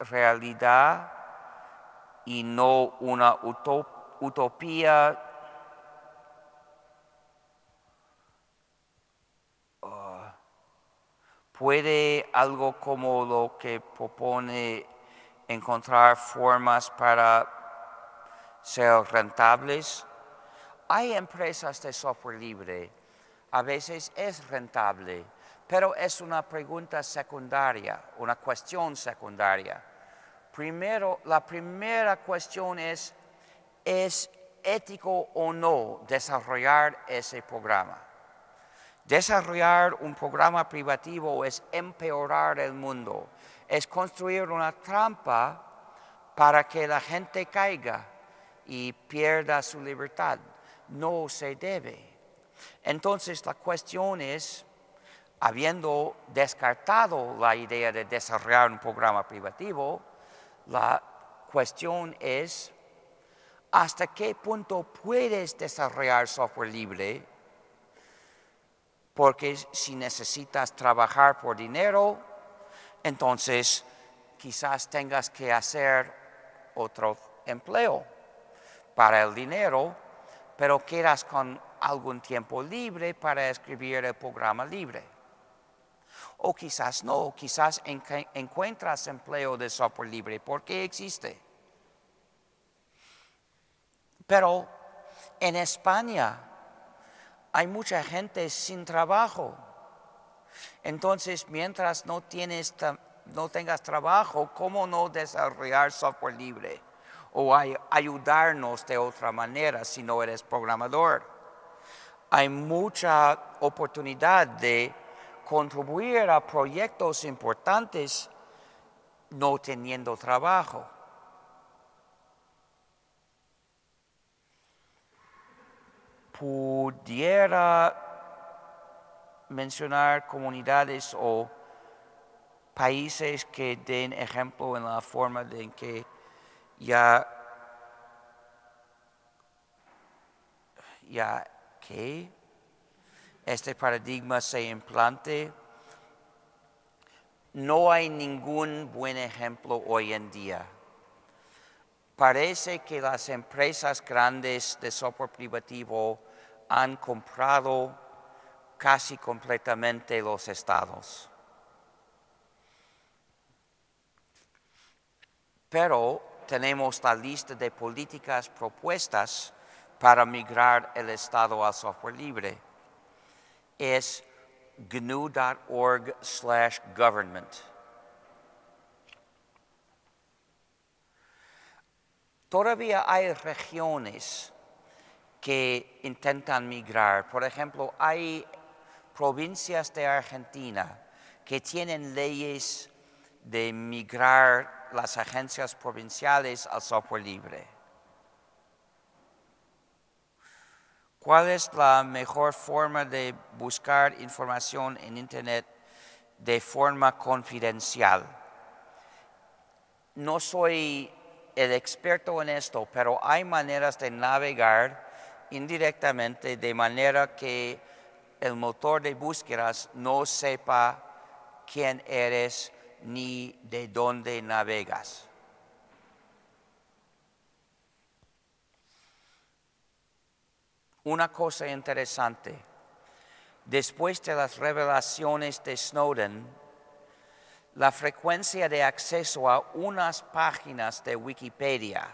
realidad y no una utopía ¿Puede algo como lo que propone encontrar formas para ser rentables? Hay empresas de software libre, a veces es rentable, pero es una pregunta secundaria, una cuestión secundaria. Primero, la primera cuestión es, ¿es ético o no desarrollar ese programa? Desarrollar un programa privativo es empeorar el mundo, es construir una trampa para que la gente caiga y pierda su libertad. No se debe. Entonces la cuestión es, habiendo descartado la idea de desarrollar un programa privativo, la cuestión es, ¿hasta qué punto puedes desarrollar software libre porque si necesitas trabajar por dinero, entonces quizás tengas que hacer otro empleo para el dinero, pero quedas con algún tiempo libre para escribir el programa libre. O quizás no, quizás encuentras empleo de software libre porque existe. Pero en España hay mucha gente sin trabajo. Entonces, mientras no, tienes, no tengas trabajo, ¿cómo no desarrollar software libre? O ayudarnos de otra manera si no eres programador. Hay mucha oportunidad de contribuir a proyectos importantes no teniendo trabajo. pudiera mencionar comunidades o países que den ejemplo en la forma en que ya que este paradigma se implante. No hay ningún buen ejemplo hoy en día. Parece que las empresas grandes de software privativo han comprado casi completamente los estados. Pero tenemos la lista de políticas propuestas para migrar el estado al software libre. Es gnu.org slash government. Todavía hay regiones que intentan migrar. Por ejemplo, hay provincias de Argentina que tienen leyes de migrar las agencias provinciales al software libre. ¿Cuál es la mejor forma de buscar información en Internet de forma confidencial? No soy el experto en esto, pero hay maneras de navegar indirectamente de manera que el motor de búsquedas no sepa quién eres ni de dónde navegas. Una cosa interesante, después de las revelaciones de Snowden, la frecuencia de acceso a unas páginas de Wikipedia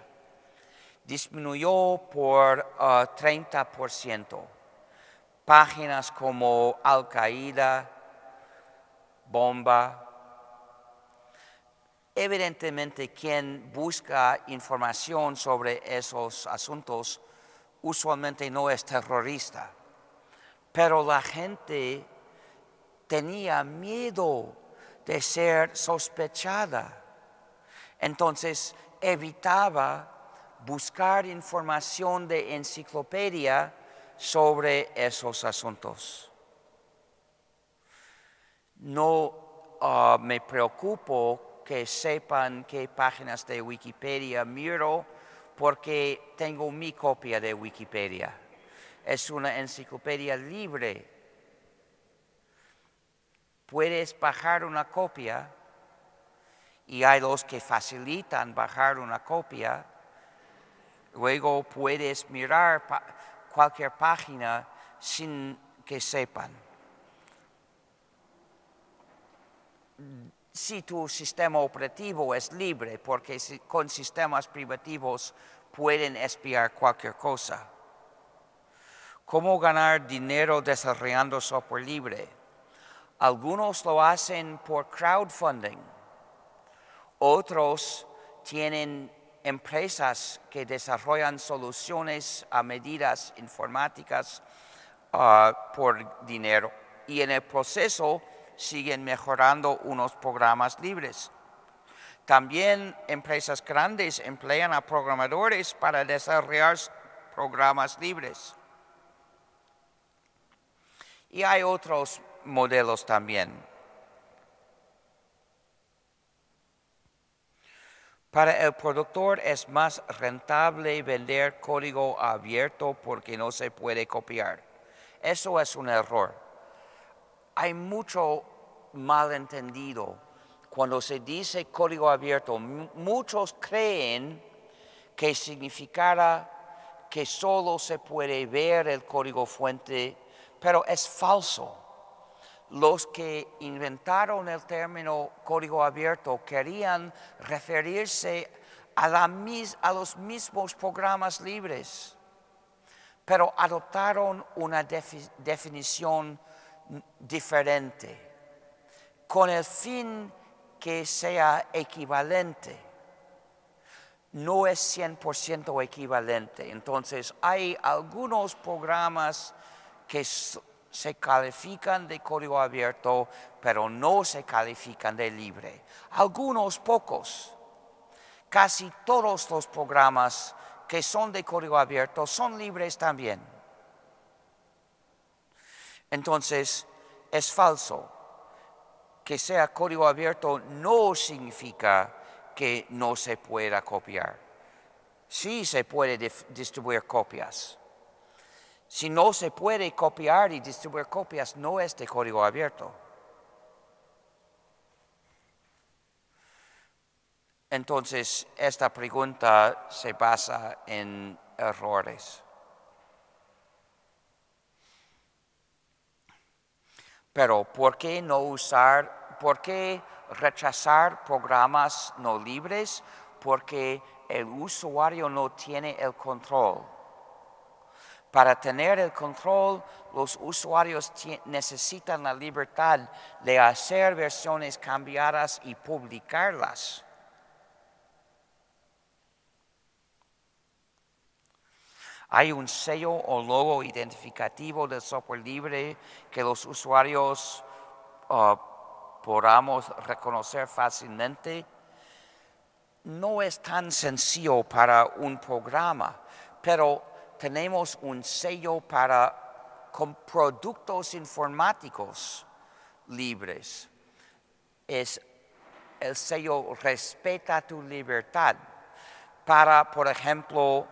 disminuyó por 30%. Uh, páginas como Al Qaeda, Bomba. Evidentemente quien busca información sobre esos asuntos usualmente no es terrorista, pero la gente tenía miedo de ser sospechada. Entonces evitaba buscar información de enciclopedia sobre esos asuntos. No ah, me preocupo que sepan qué páginas de Wikipedia miro porque tengo mi copia de Wikipedia. Es una enciclopedia libre. Puedes bajar una copia y hay los que facilitan bajar una copia. Luego puedes mirar cualquier página sin que sepan. Si tu sistema operativo es libre, porque con sistemas privativos pueden espiar cualquier cosa. ¿Cómo ganar dinero desarrollando software libre? Algunos lo hacen por crowdfunding, otros tienen empresas que desarrollan soluciones a medidas informáticas ah, por dinero y en el proceso siguen mejorando unos programas libres. También empresas grandes emplean a programadores para desarrollar programas libres. Y hay otros modelos también. Para el productor es más rentable vender código abierto porque no se puede copiar. Eso es un error. Hay mucho malentendido cuando se dice código abierto. Muchos creen que significará que solo se puede ver el código fuente, pero es falso los que inventaron el término código abierto querían referirse a, los mismos programas libres, pero adoptaron una definición diferente, con el fin que sea equivalente. No es 100% equivalente. Entonces, hay algunos programas que se califican de código abierto, pero no se califican de libre. Algunos pocos, casi todos los programas que son de código abierto son libres también. Entonces, es falso. Que sea código abierto no significa que no se pueda copiar. Sí se puede distribuir copias si no se puede copiar y distribuir copias, no es de código abierto. Entonces, esta pregunta se basa en errores. Pero, ¿por qué no usar, por qué rechazar programas no libres? Porque el usuario no tiene el control. Para tener el control, los usuarios necesitan la libertad de hacer versiones cambiadas y publicarlas. Hay un sello o logo identificativo del software libre que los usuarios uh, podamos reconocer fácilmente. No es tan sencillo para un programa, pero tenemos un sello para con productos informáticos libres. Es el sello respeta tu libertad para, por ejemplo,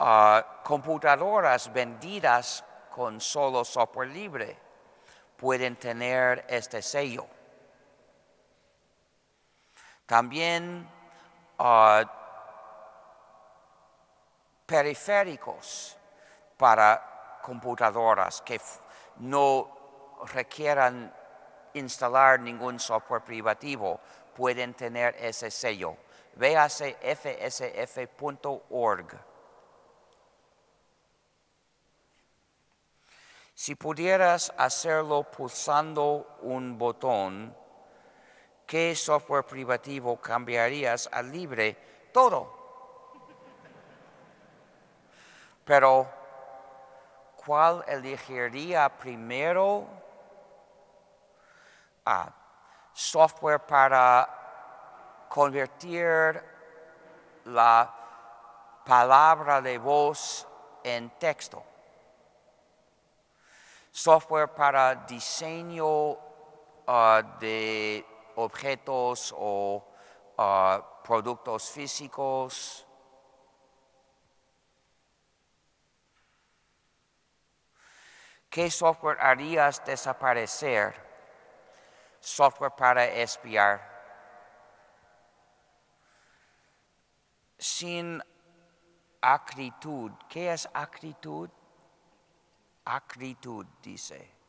ah, computadoras vendidas con solo software libre pueden tener este sello. También ah, periféricos para computadoras que no requieran instalar ningún software privativo pueden tener ese sello. Véase fsf.org. Si pudieras hacerlo pulsando un botón, ¿qué software privativo cambiarías a libre? Todo. Pero, ¿cuál elegiría primero? Ah, software para convertir la palabra de voz en texto. Software para diseño ah, de objetos o uh, productos físicos. ¿Qué software harías desaparecer? Software para espiar. Sin acritud. ¿Qué es acritud? Acritud, dice.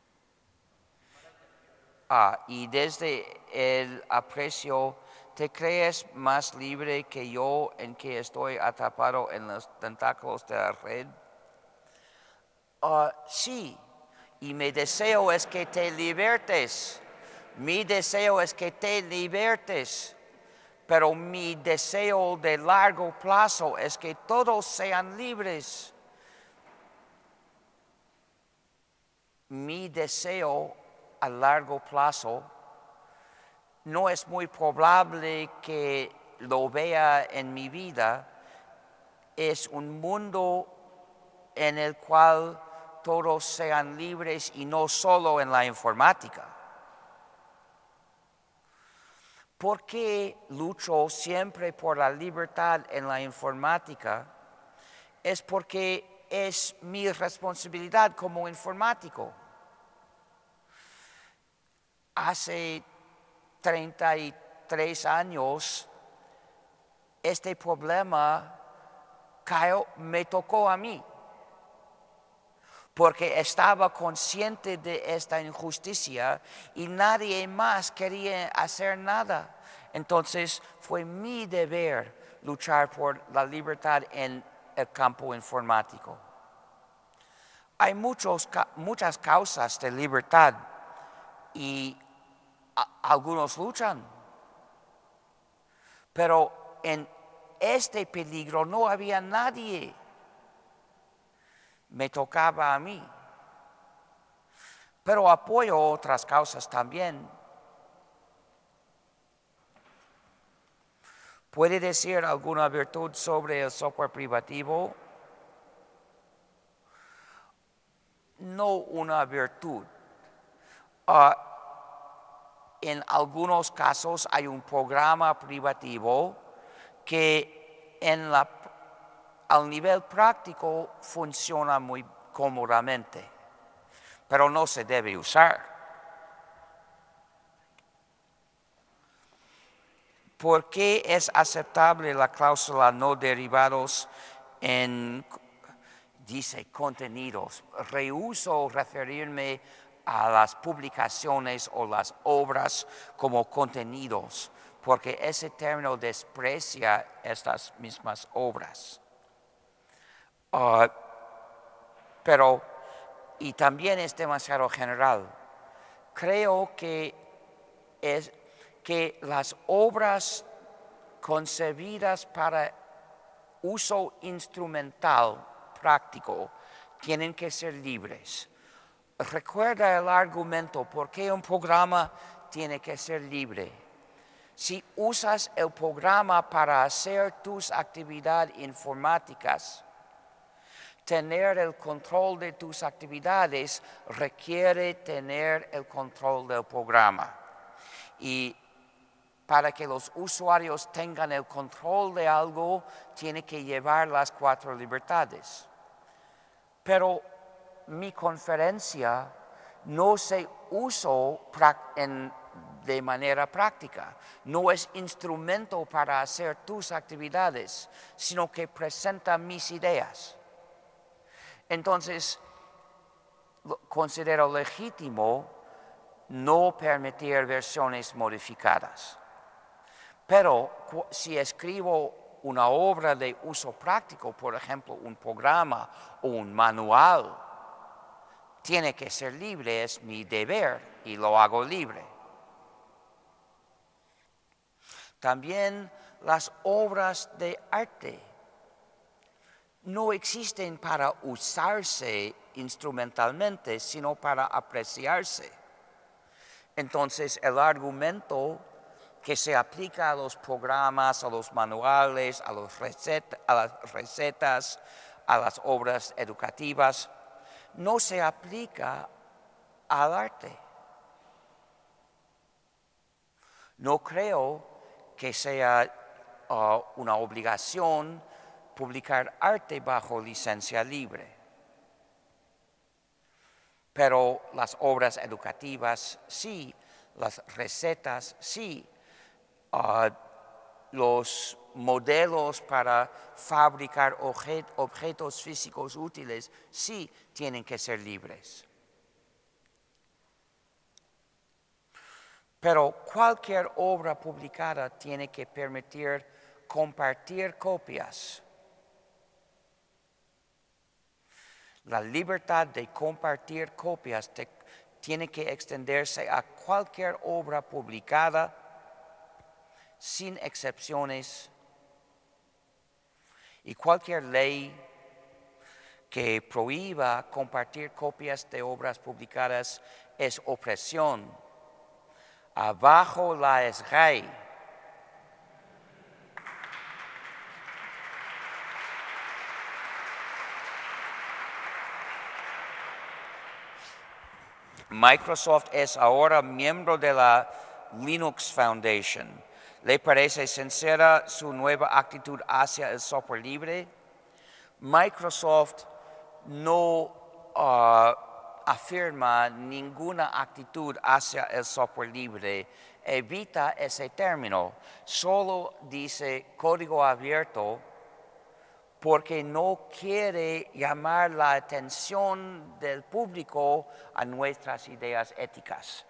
Ah, y desde el aprecio, ¿te crees más libre que yo en que estoy atrapado en los tentáculos de la red? Ah, sí, y mi deseo es que te libertes. Mi deseo es que te libertes. Pero mi deseo de largo plazo es que todos sean libres. Mi deseo a largo plazo, no es muy probable que lo vea en mi vida, es un mundo en el cual todos sean libres y no solo en la informática. ¿Por qué lucho siempre por la libertad en la informática? Es porque es mi responsabilidad como informático hace 33 años, este problema me tocó a mí, porque estaba consciente de esta injusticia y nadie más quería hacer nada. Entonces fue mi deber luchar por la libertad en el campo informático. Hay muchos, muchas causas de libertad y algunos luchan. Pero en este peligro no había nadie. Me tocaba a mí. Pero apoyo otras causas también. ¿Puede decir alguna virtud sobre el software privativo? No una virtud. Ah, en algunos casos hay un programa privativo que en la, al nivel práctico funciona muy cómodamente, pero no se debe usar. ¿Por qué es aceptable la cláusula no derivados en, dice, contenidos? Rehuso referirme a las publicaciones o las obras como contenidos, porque ese término desprecia estas mismas obras. Ah, pero, y también es demasiado general, creo que, es, que las obras concebidas para uso instrumental práctico tienen que ser libres recuerda el argumento, ¿por qué un programa tiene que ser libre? Si usas el programa para hacer tus actividades informáticas, tener el control de tus actividades requiere tener el control del programa. Y para que los usuarios tengan el control de algo, tiene que llevar las cuatro libertades. Pero mi conferencia no se usó de manera práctica, no es instrumento para hacer tus actividades, sino que presenta mis ideas. Entonces, considero legítimo no permitir versiones modificadas. Pero si escribo una obra de uso práctico, por ejemplo, un programa o un manual, tiene que ser libre, es mi deber y lo hago libre. También las obras de arte no existen para usarse instrumentalmente, sino para apreciarse. Entonces el argumento que se aplica a los programas, a los manuales, a, las recetas, a las obras educativas, no se aplica al arte. No creo que sea uh, una obligación publicar arte bajo licencia libre. Pero las obras educativas sí, las recetas sí, uh, los modelos para fabricar objetos físicos útiles sí tienen que ser libres. Pero cualquier obra publicada tiene que permitir compartir copias. La libertad de compartir copias tiene que extenderse a cualquier obra publicada sin excepciones y cualquier ley que prohíba compartir copias de obras publicadas es opresión. Abajo la es Microsoft es ahora miembro de la Linux Foundation ¿Le parece sincera su nueva actitud hacia el software libre? Microsoft no ah, afirma ninguna actitud hacia el software libre, evita ese término, solo dice código abierto porque no quiere llamar la atención del público a nuestras ideas éticas.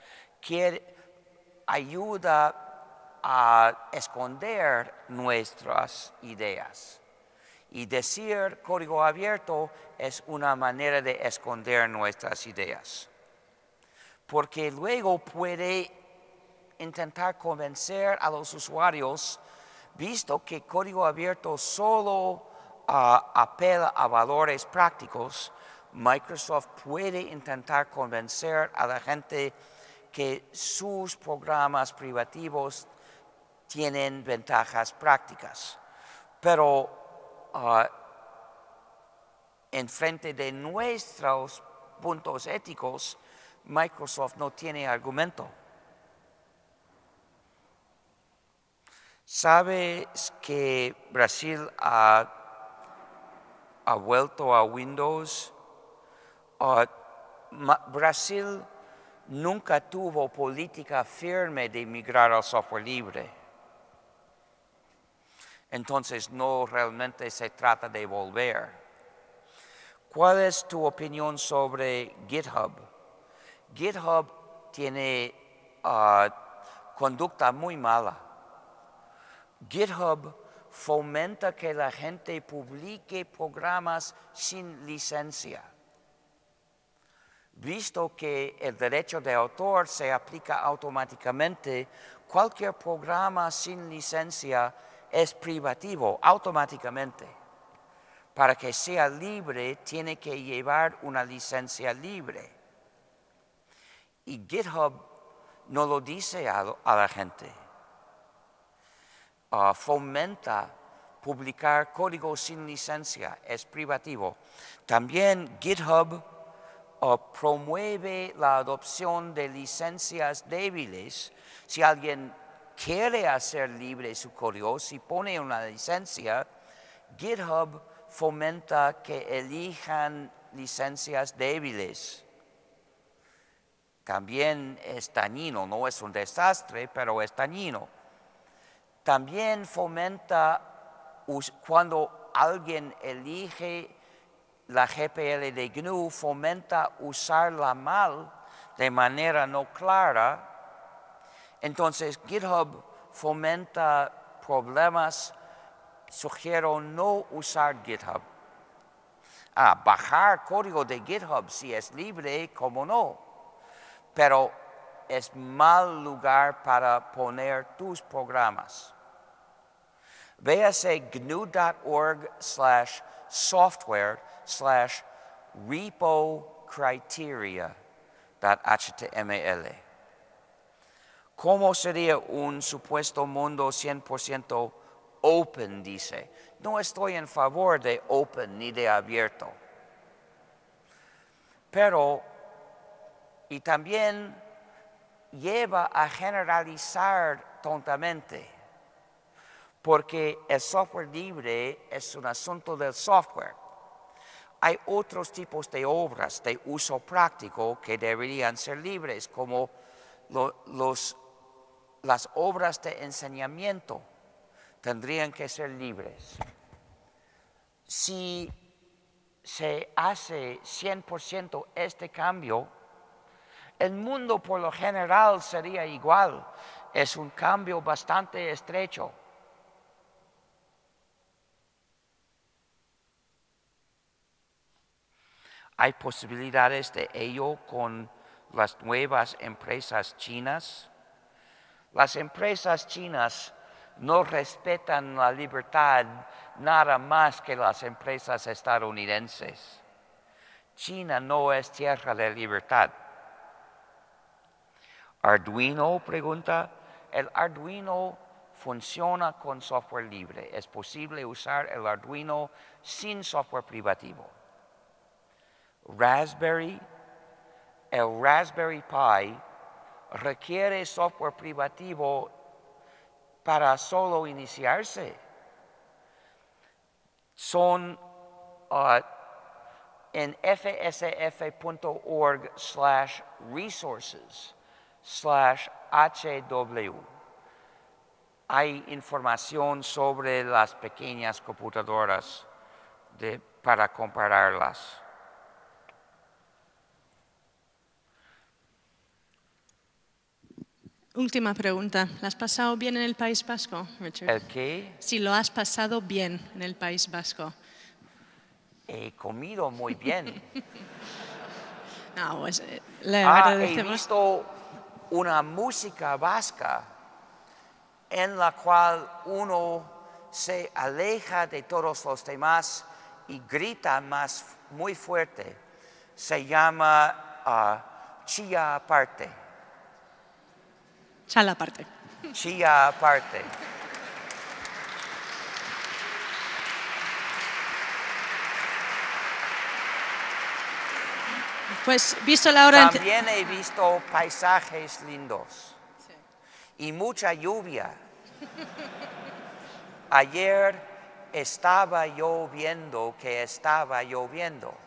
Ayuda a esconder nuestras ideas. Y decir código abierto es una manera de esconder nuestras ideas. Porque luego puede intentar convencer a los usuarios, visto que código abierto solo ah, apela a valores prácticos, Microsoft puede intentar convencer a la gente que sus programas privativos tienen ventajas prácticas. Pero uh, en frente de nuestros puntos éticos, Microsoft no tiene argumento. ¿Sabes que Brasil ha, vuelto a Windows? Uh, Brasil nunca tuvo política firme de migrar al software libre entonces no realmente se trata de volver. ¿Cuál es tu opinión sobre GitHub? GitHub tiene ah, conducta muy mala. GitHub fomenta que la gente publique programas sin licencia. Visto que el derecho de autor se aplica automáticamente, cualquier programa sin licencia es privativo automáticamente. Para que sea libre tiene que llevar una licencia libre. Y GitHub no lo dice a, la gente. Ah, fomenta publicar código sin licencia, es privativo. También GitHub ah, promueve la adopción de licencias débiles. Si alguien quiere hacer libre su código, si pone una licencia, GitHub fomenta que elijan licencias débiles. También es dañino, no es un desastre, pero es dañino. También fomenta cuando alguien elige la GPL de GNU, fomenta usarla mal de manera no clara. Entonces GitHub fomenta problemas. Sugiero no usar GitHub. Ah, bajar código de GitHub si es libre, como no. Pero es mal lugar para poner tus programas. Véase gnu.org slash software slash repo criteria HTML. ¿Cómo sería un supuesto mundo 100% open? Dice. No estoy en favor de open ni de abierto. Pero, y también lleva a generalizar tontamente, porque el software libre es un asunto del software. Hay otros tipos de obras de uso práctico que deberían ser libres, como los las obras de enseñamiento tendrían que ser libres. Si se hace 100% este cambio, el mundo por lo general sería igual. Es un cambio bastante estrecho. Hay posibilidades de ello con las nuevas empresas chinas las empresas chinas no respetan la libertad nada más que las empresas estadounidenses. China no es tierra de libertad. Arduino pregunta, el Arduino funciona con software libre. Es posible usar el Arduino sin software privativo. Raspberry, el Raspberry Pi requiere software privativo para solo iniciarse. Son uh, en fsf.org slash resources slash HW. Hay información sobre las pequeñas computadoras para compararlas. Última pregunta. ¿Lo has pasado bien en el País Vasco, Richard? ¿El qué? Si lo has pasado bien en el País Vasco. He comido muy bien. no, pues eh, le ah, agradecemos. He visto una música vasca en la cual uno se aleja de todos los demás y grita más muy fuerte. Se llama uh, Chía Aparte. Chala aparte. Chía aparte. Pues visto la hora... También he visto paisajes lindos y mucha lluvia. Ayer estaba lloviendo que estaba lloviendo.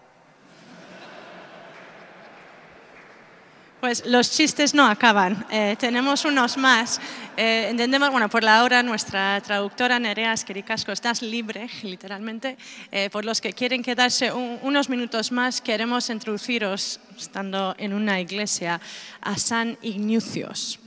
Pues los chistes no acaban. Eh, tenemos unos más. Eh, entendemos, bueno, por la hora nuestra traductora Nerea Esquericasco está libre, literalmente. Eh, por los que quieren quedarse unos minutos más, queremos introduciros, estando en una iglesia, a San Ignacios.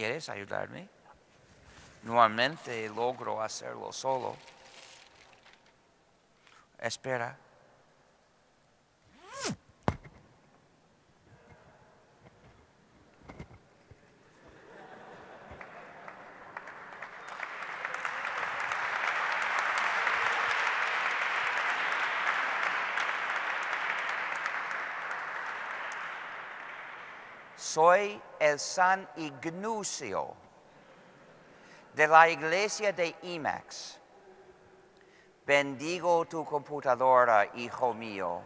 Quieres ayudarme, normalmente logro hacerlo solo. Espera. Soy el San Ignacio de la iglesia de IMAX. Bendigo tu computadora, hijo mío.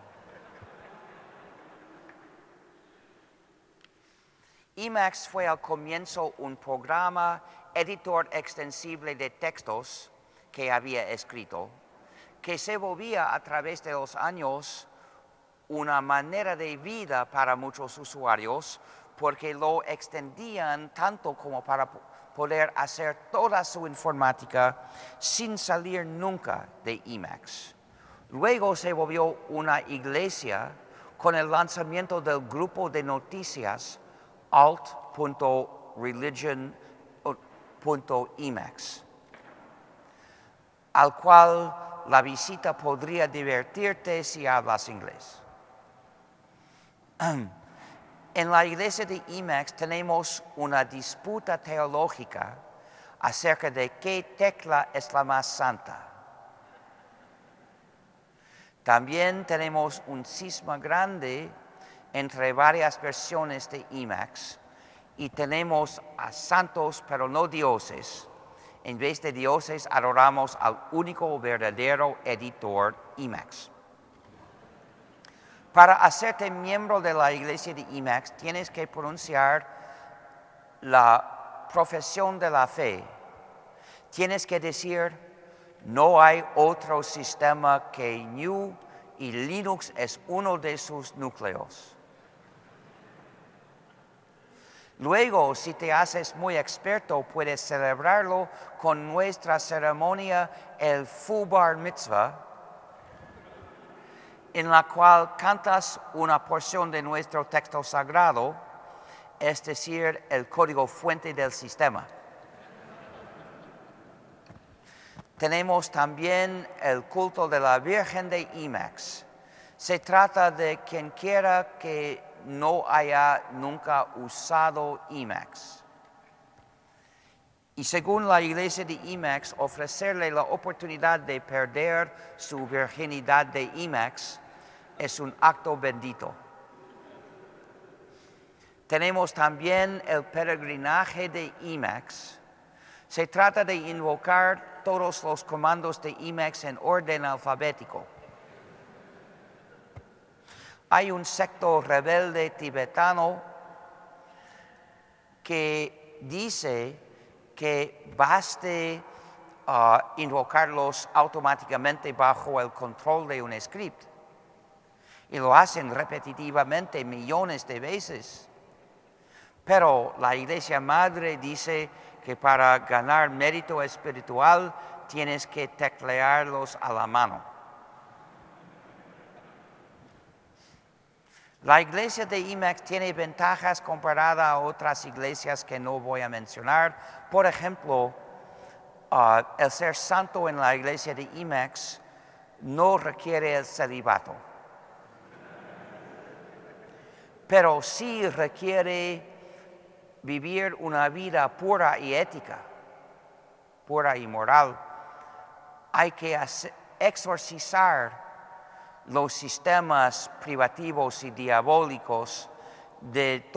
IMAX fue al comienzo un programa editor extensible de textos que había escrito, que se volvía a través de los años una manera de vida para muchos usuarios, porque lo extendían tanto como para poder hacer toda su informática sin salir nunca de Emacs. Luego se volvió una iglesia con el lanzamiento del grupo de noticias alt.religion.emacs, al cual la visita podría divertirte si hablas inglés. En la iglesia de Emacs tenemos una disputa teológica acerca de qué tecla es la más santa. También tenemos un cisma grande entre varias versiones de Emacs y tenemos a santos pero no dioses. En vez de dioses adoramos al único verdadero editor Emacs. Para hacerte miembro de la iglesia de Emacs tienes que pronunciar la profesión de la fe. Tienes que decir, no hay otro sistema que GNU y Linux es uno de sus núcleos. Luego, si te haces muy experto, puedes celebrarlo con nuestra ceremonia, el Fubar Mitzvah, en la cual cantas una porción de nuestro texto sagrado, es decir, el código fuente del sistema. Tenemos también el culto de la Virgen de Emacs. Se trata de quien quiera que no haya nunca usado Emacs. Y según la iglesia de Emacs, ofrecerle la oportunidad de perder su virginidad de Emacs es un acto bendito. Tenemos también el peregrinaje de Emacs. Se trata de invocar todos los comandos de Emacs en orden alfabético. Hay un sector rebelde tibetano que dice que baste uh, invocarlos automáticamente bajo el control de un script y lo hacen repetitivamente millones de veces. Pero la iglesia madre dice que para ganar mérito espiritual tienes que teclearlos a la mano. La iglesia de Emacs tiene ventajas comparada a otras iglesias que no voy a mencionar. Por ejemplo, ah, el ser santo en la iglesia de Emacs no requiere el celibato pero sí requiere vivir una vida pura y ética, pura y moral. Hay que exorcizar los sistemas privativos y diabólicos de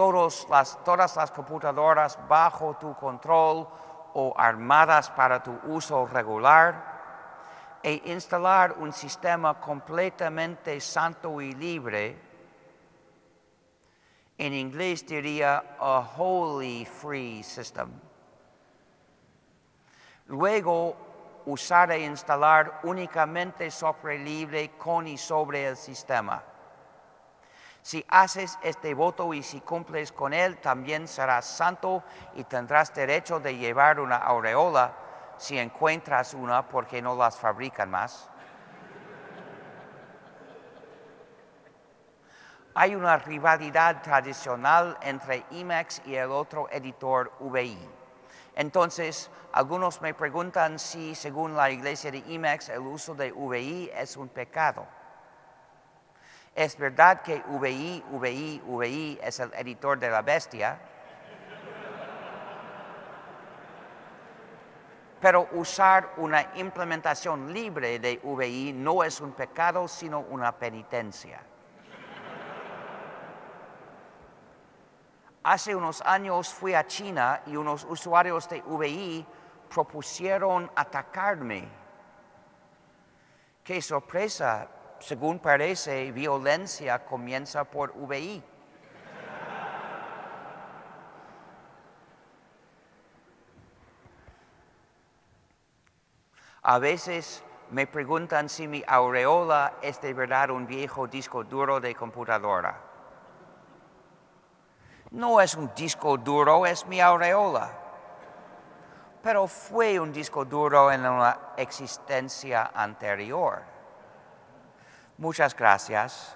las, todas las computadoras bajo tu control o armadas para tu uso regular e instalar un sistema completamente santo y libre en inglés diría a wholly free system. Luego, usar e instalar únicamente software libre con y sobre el sistema. Si haces este voto y si cumples con él, también serás santo y tendrás derecho de llevar una aureola si encuentras una porque no las fabrican más. Hay una rivalidad tradicional entre Emacs y el otro editor VI. Entonces, algunos me preguntan si, según la iglesia de Emacs, el uso de VI es un pecado. Es verdad que VI, VI, VI es el editor de la bestia, pero usar una implementación libre de VI no es un pecado, sino una penitencia. Hace unos años fui a China y unos usuarios de VI propusieron atacarme. Qué sorpresa, según parece, violencia comienza por VI. A veces me preguntan si mi aureola es de verdad un viejo disco duro de computadora. No es un disco duro, es mi aureola. Pero fue un disco duro en una existencia anterior. Muchas gracias.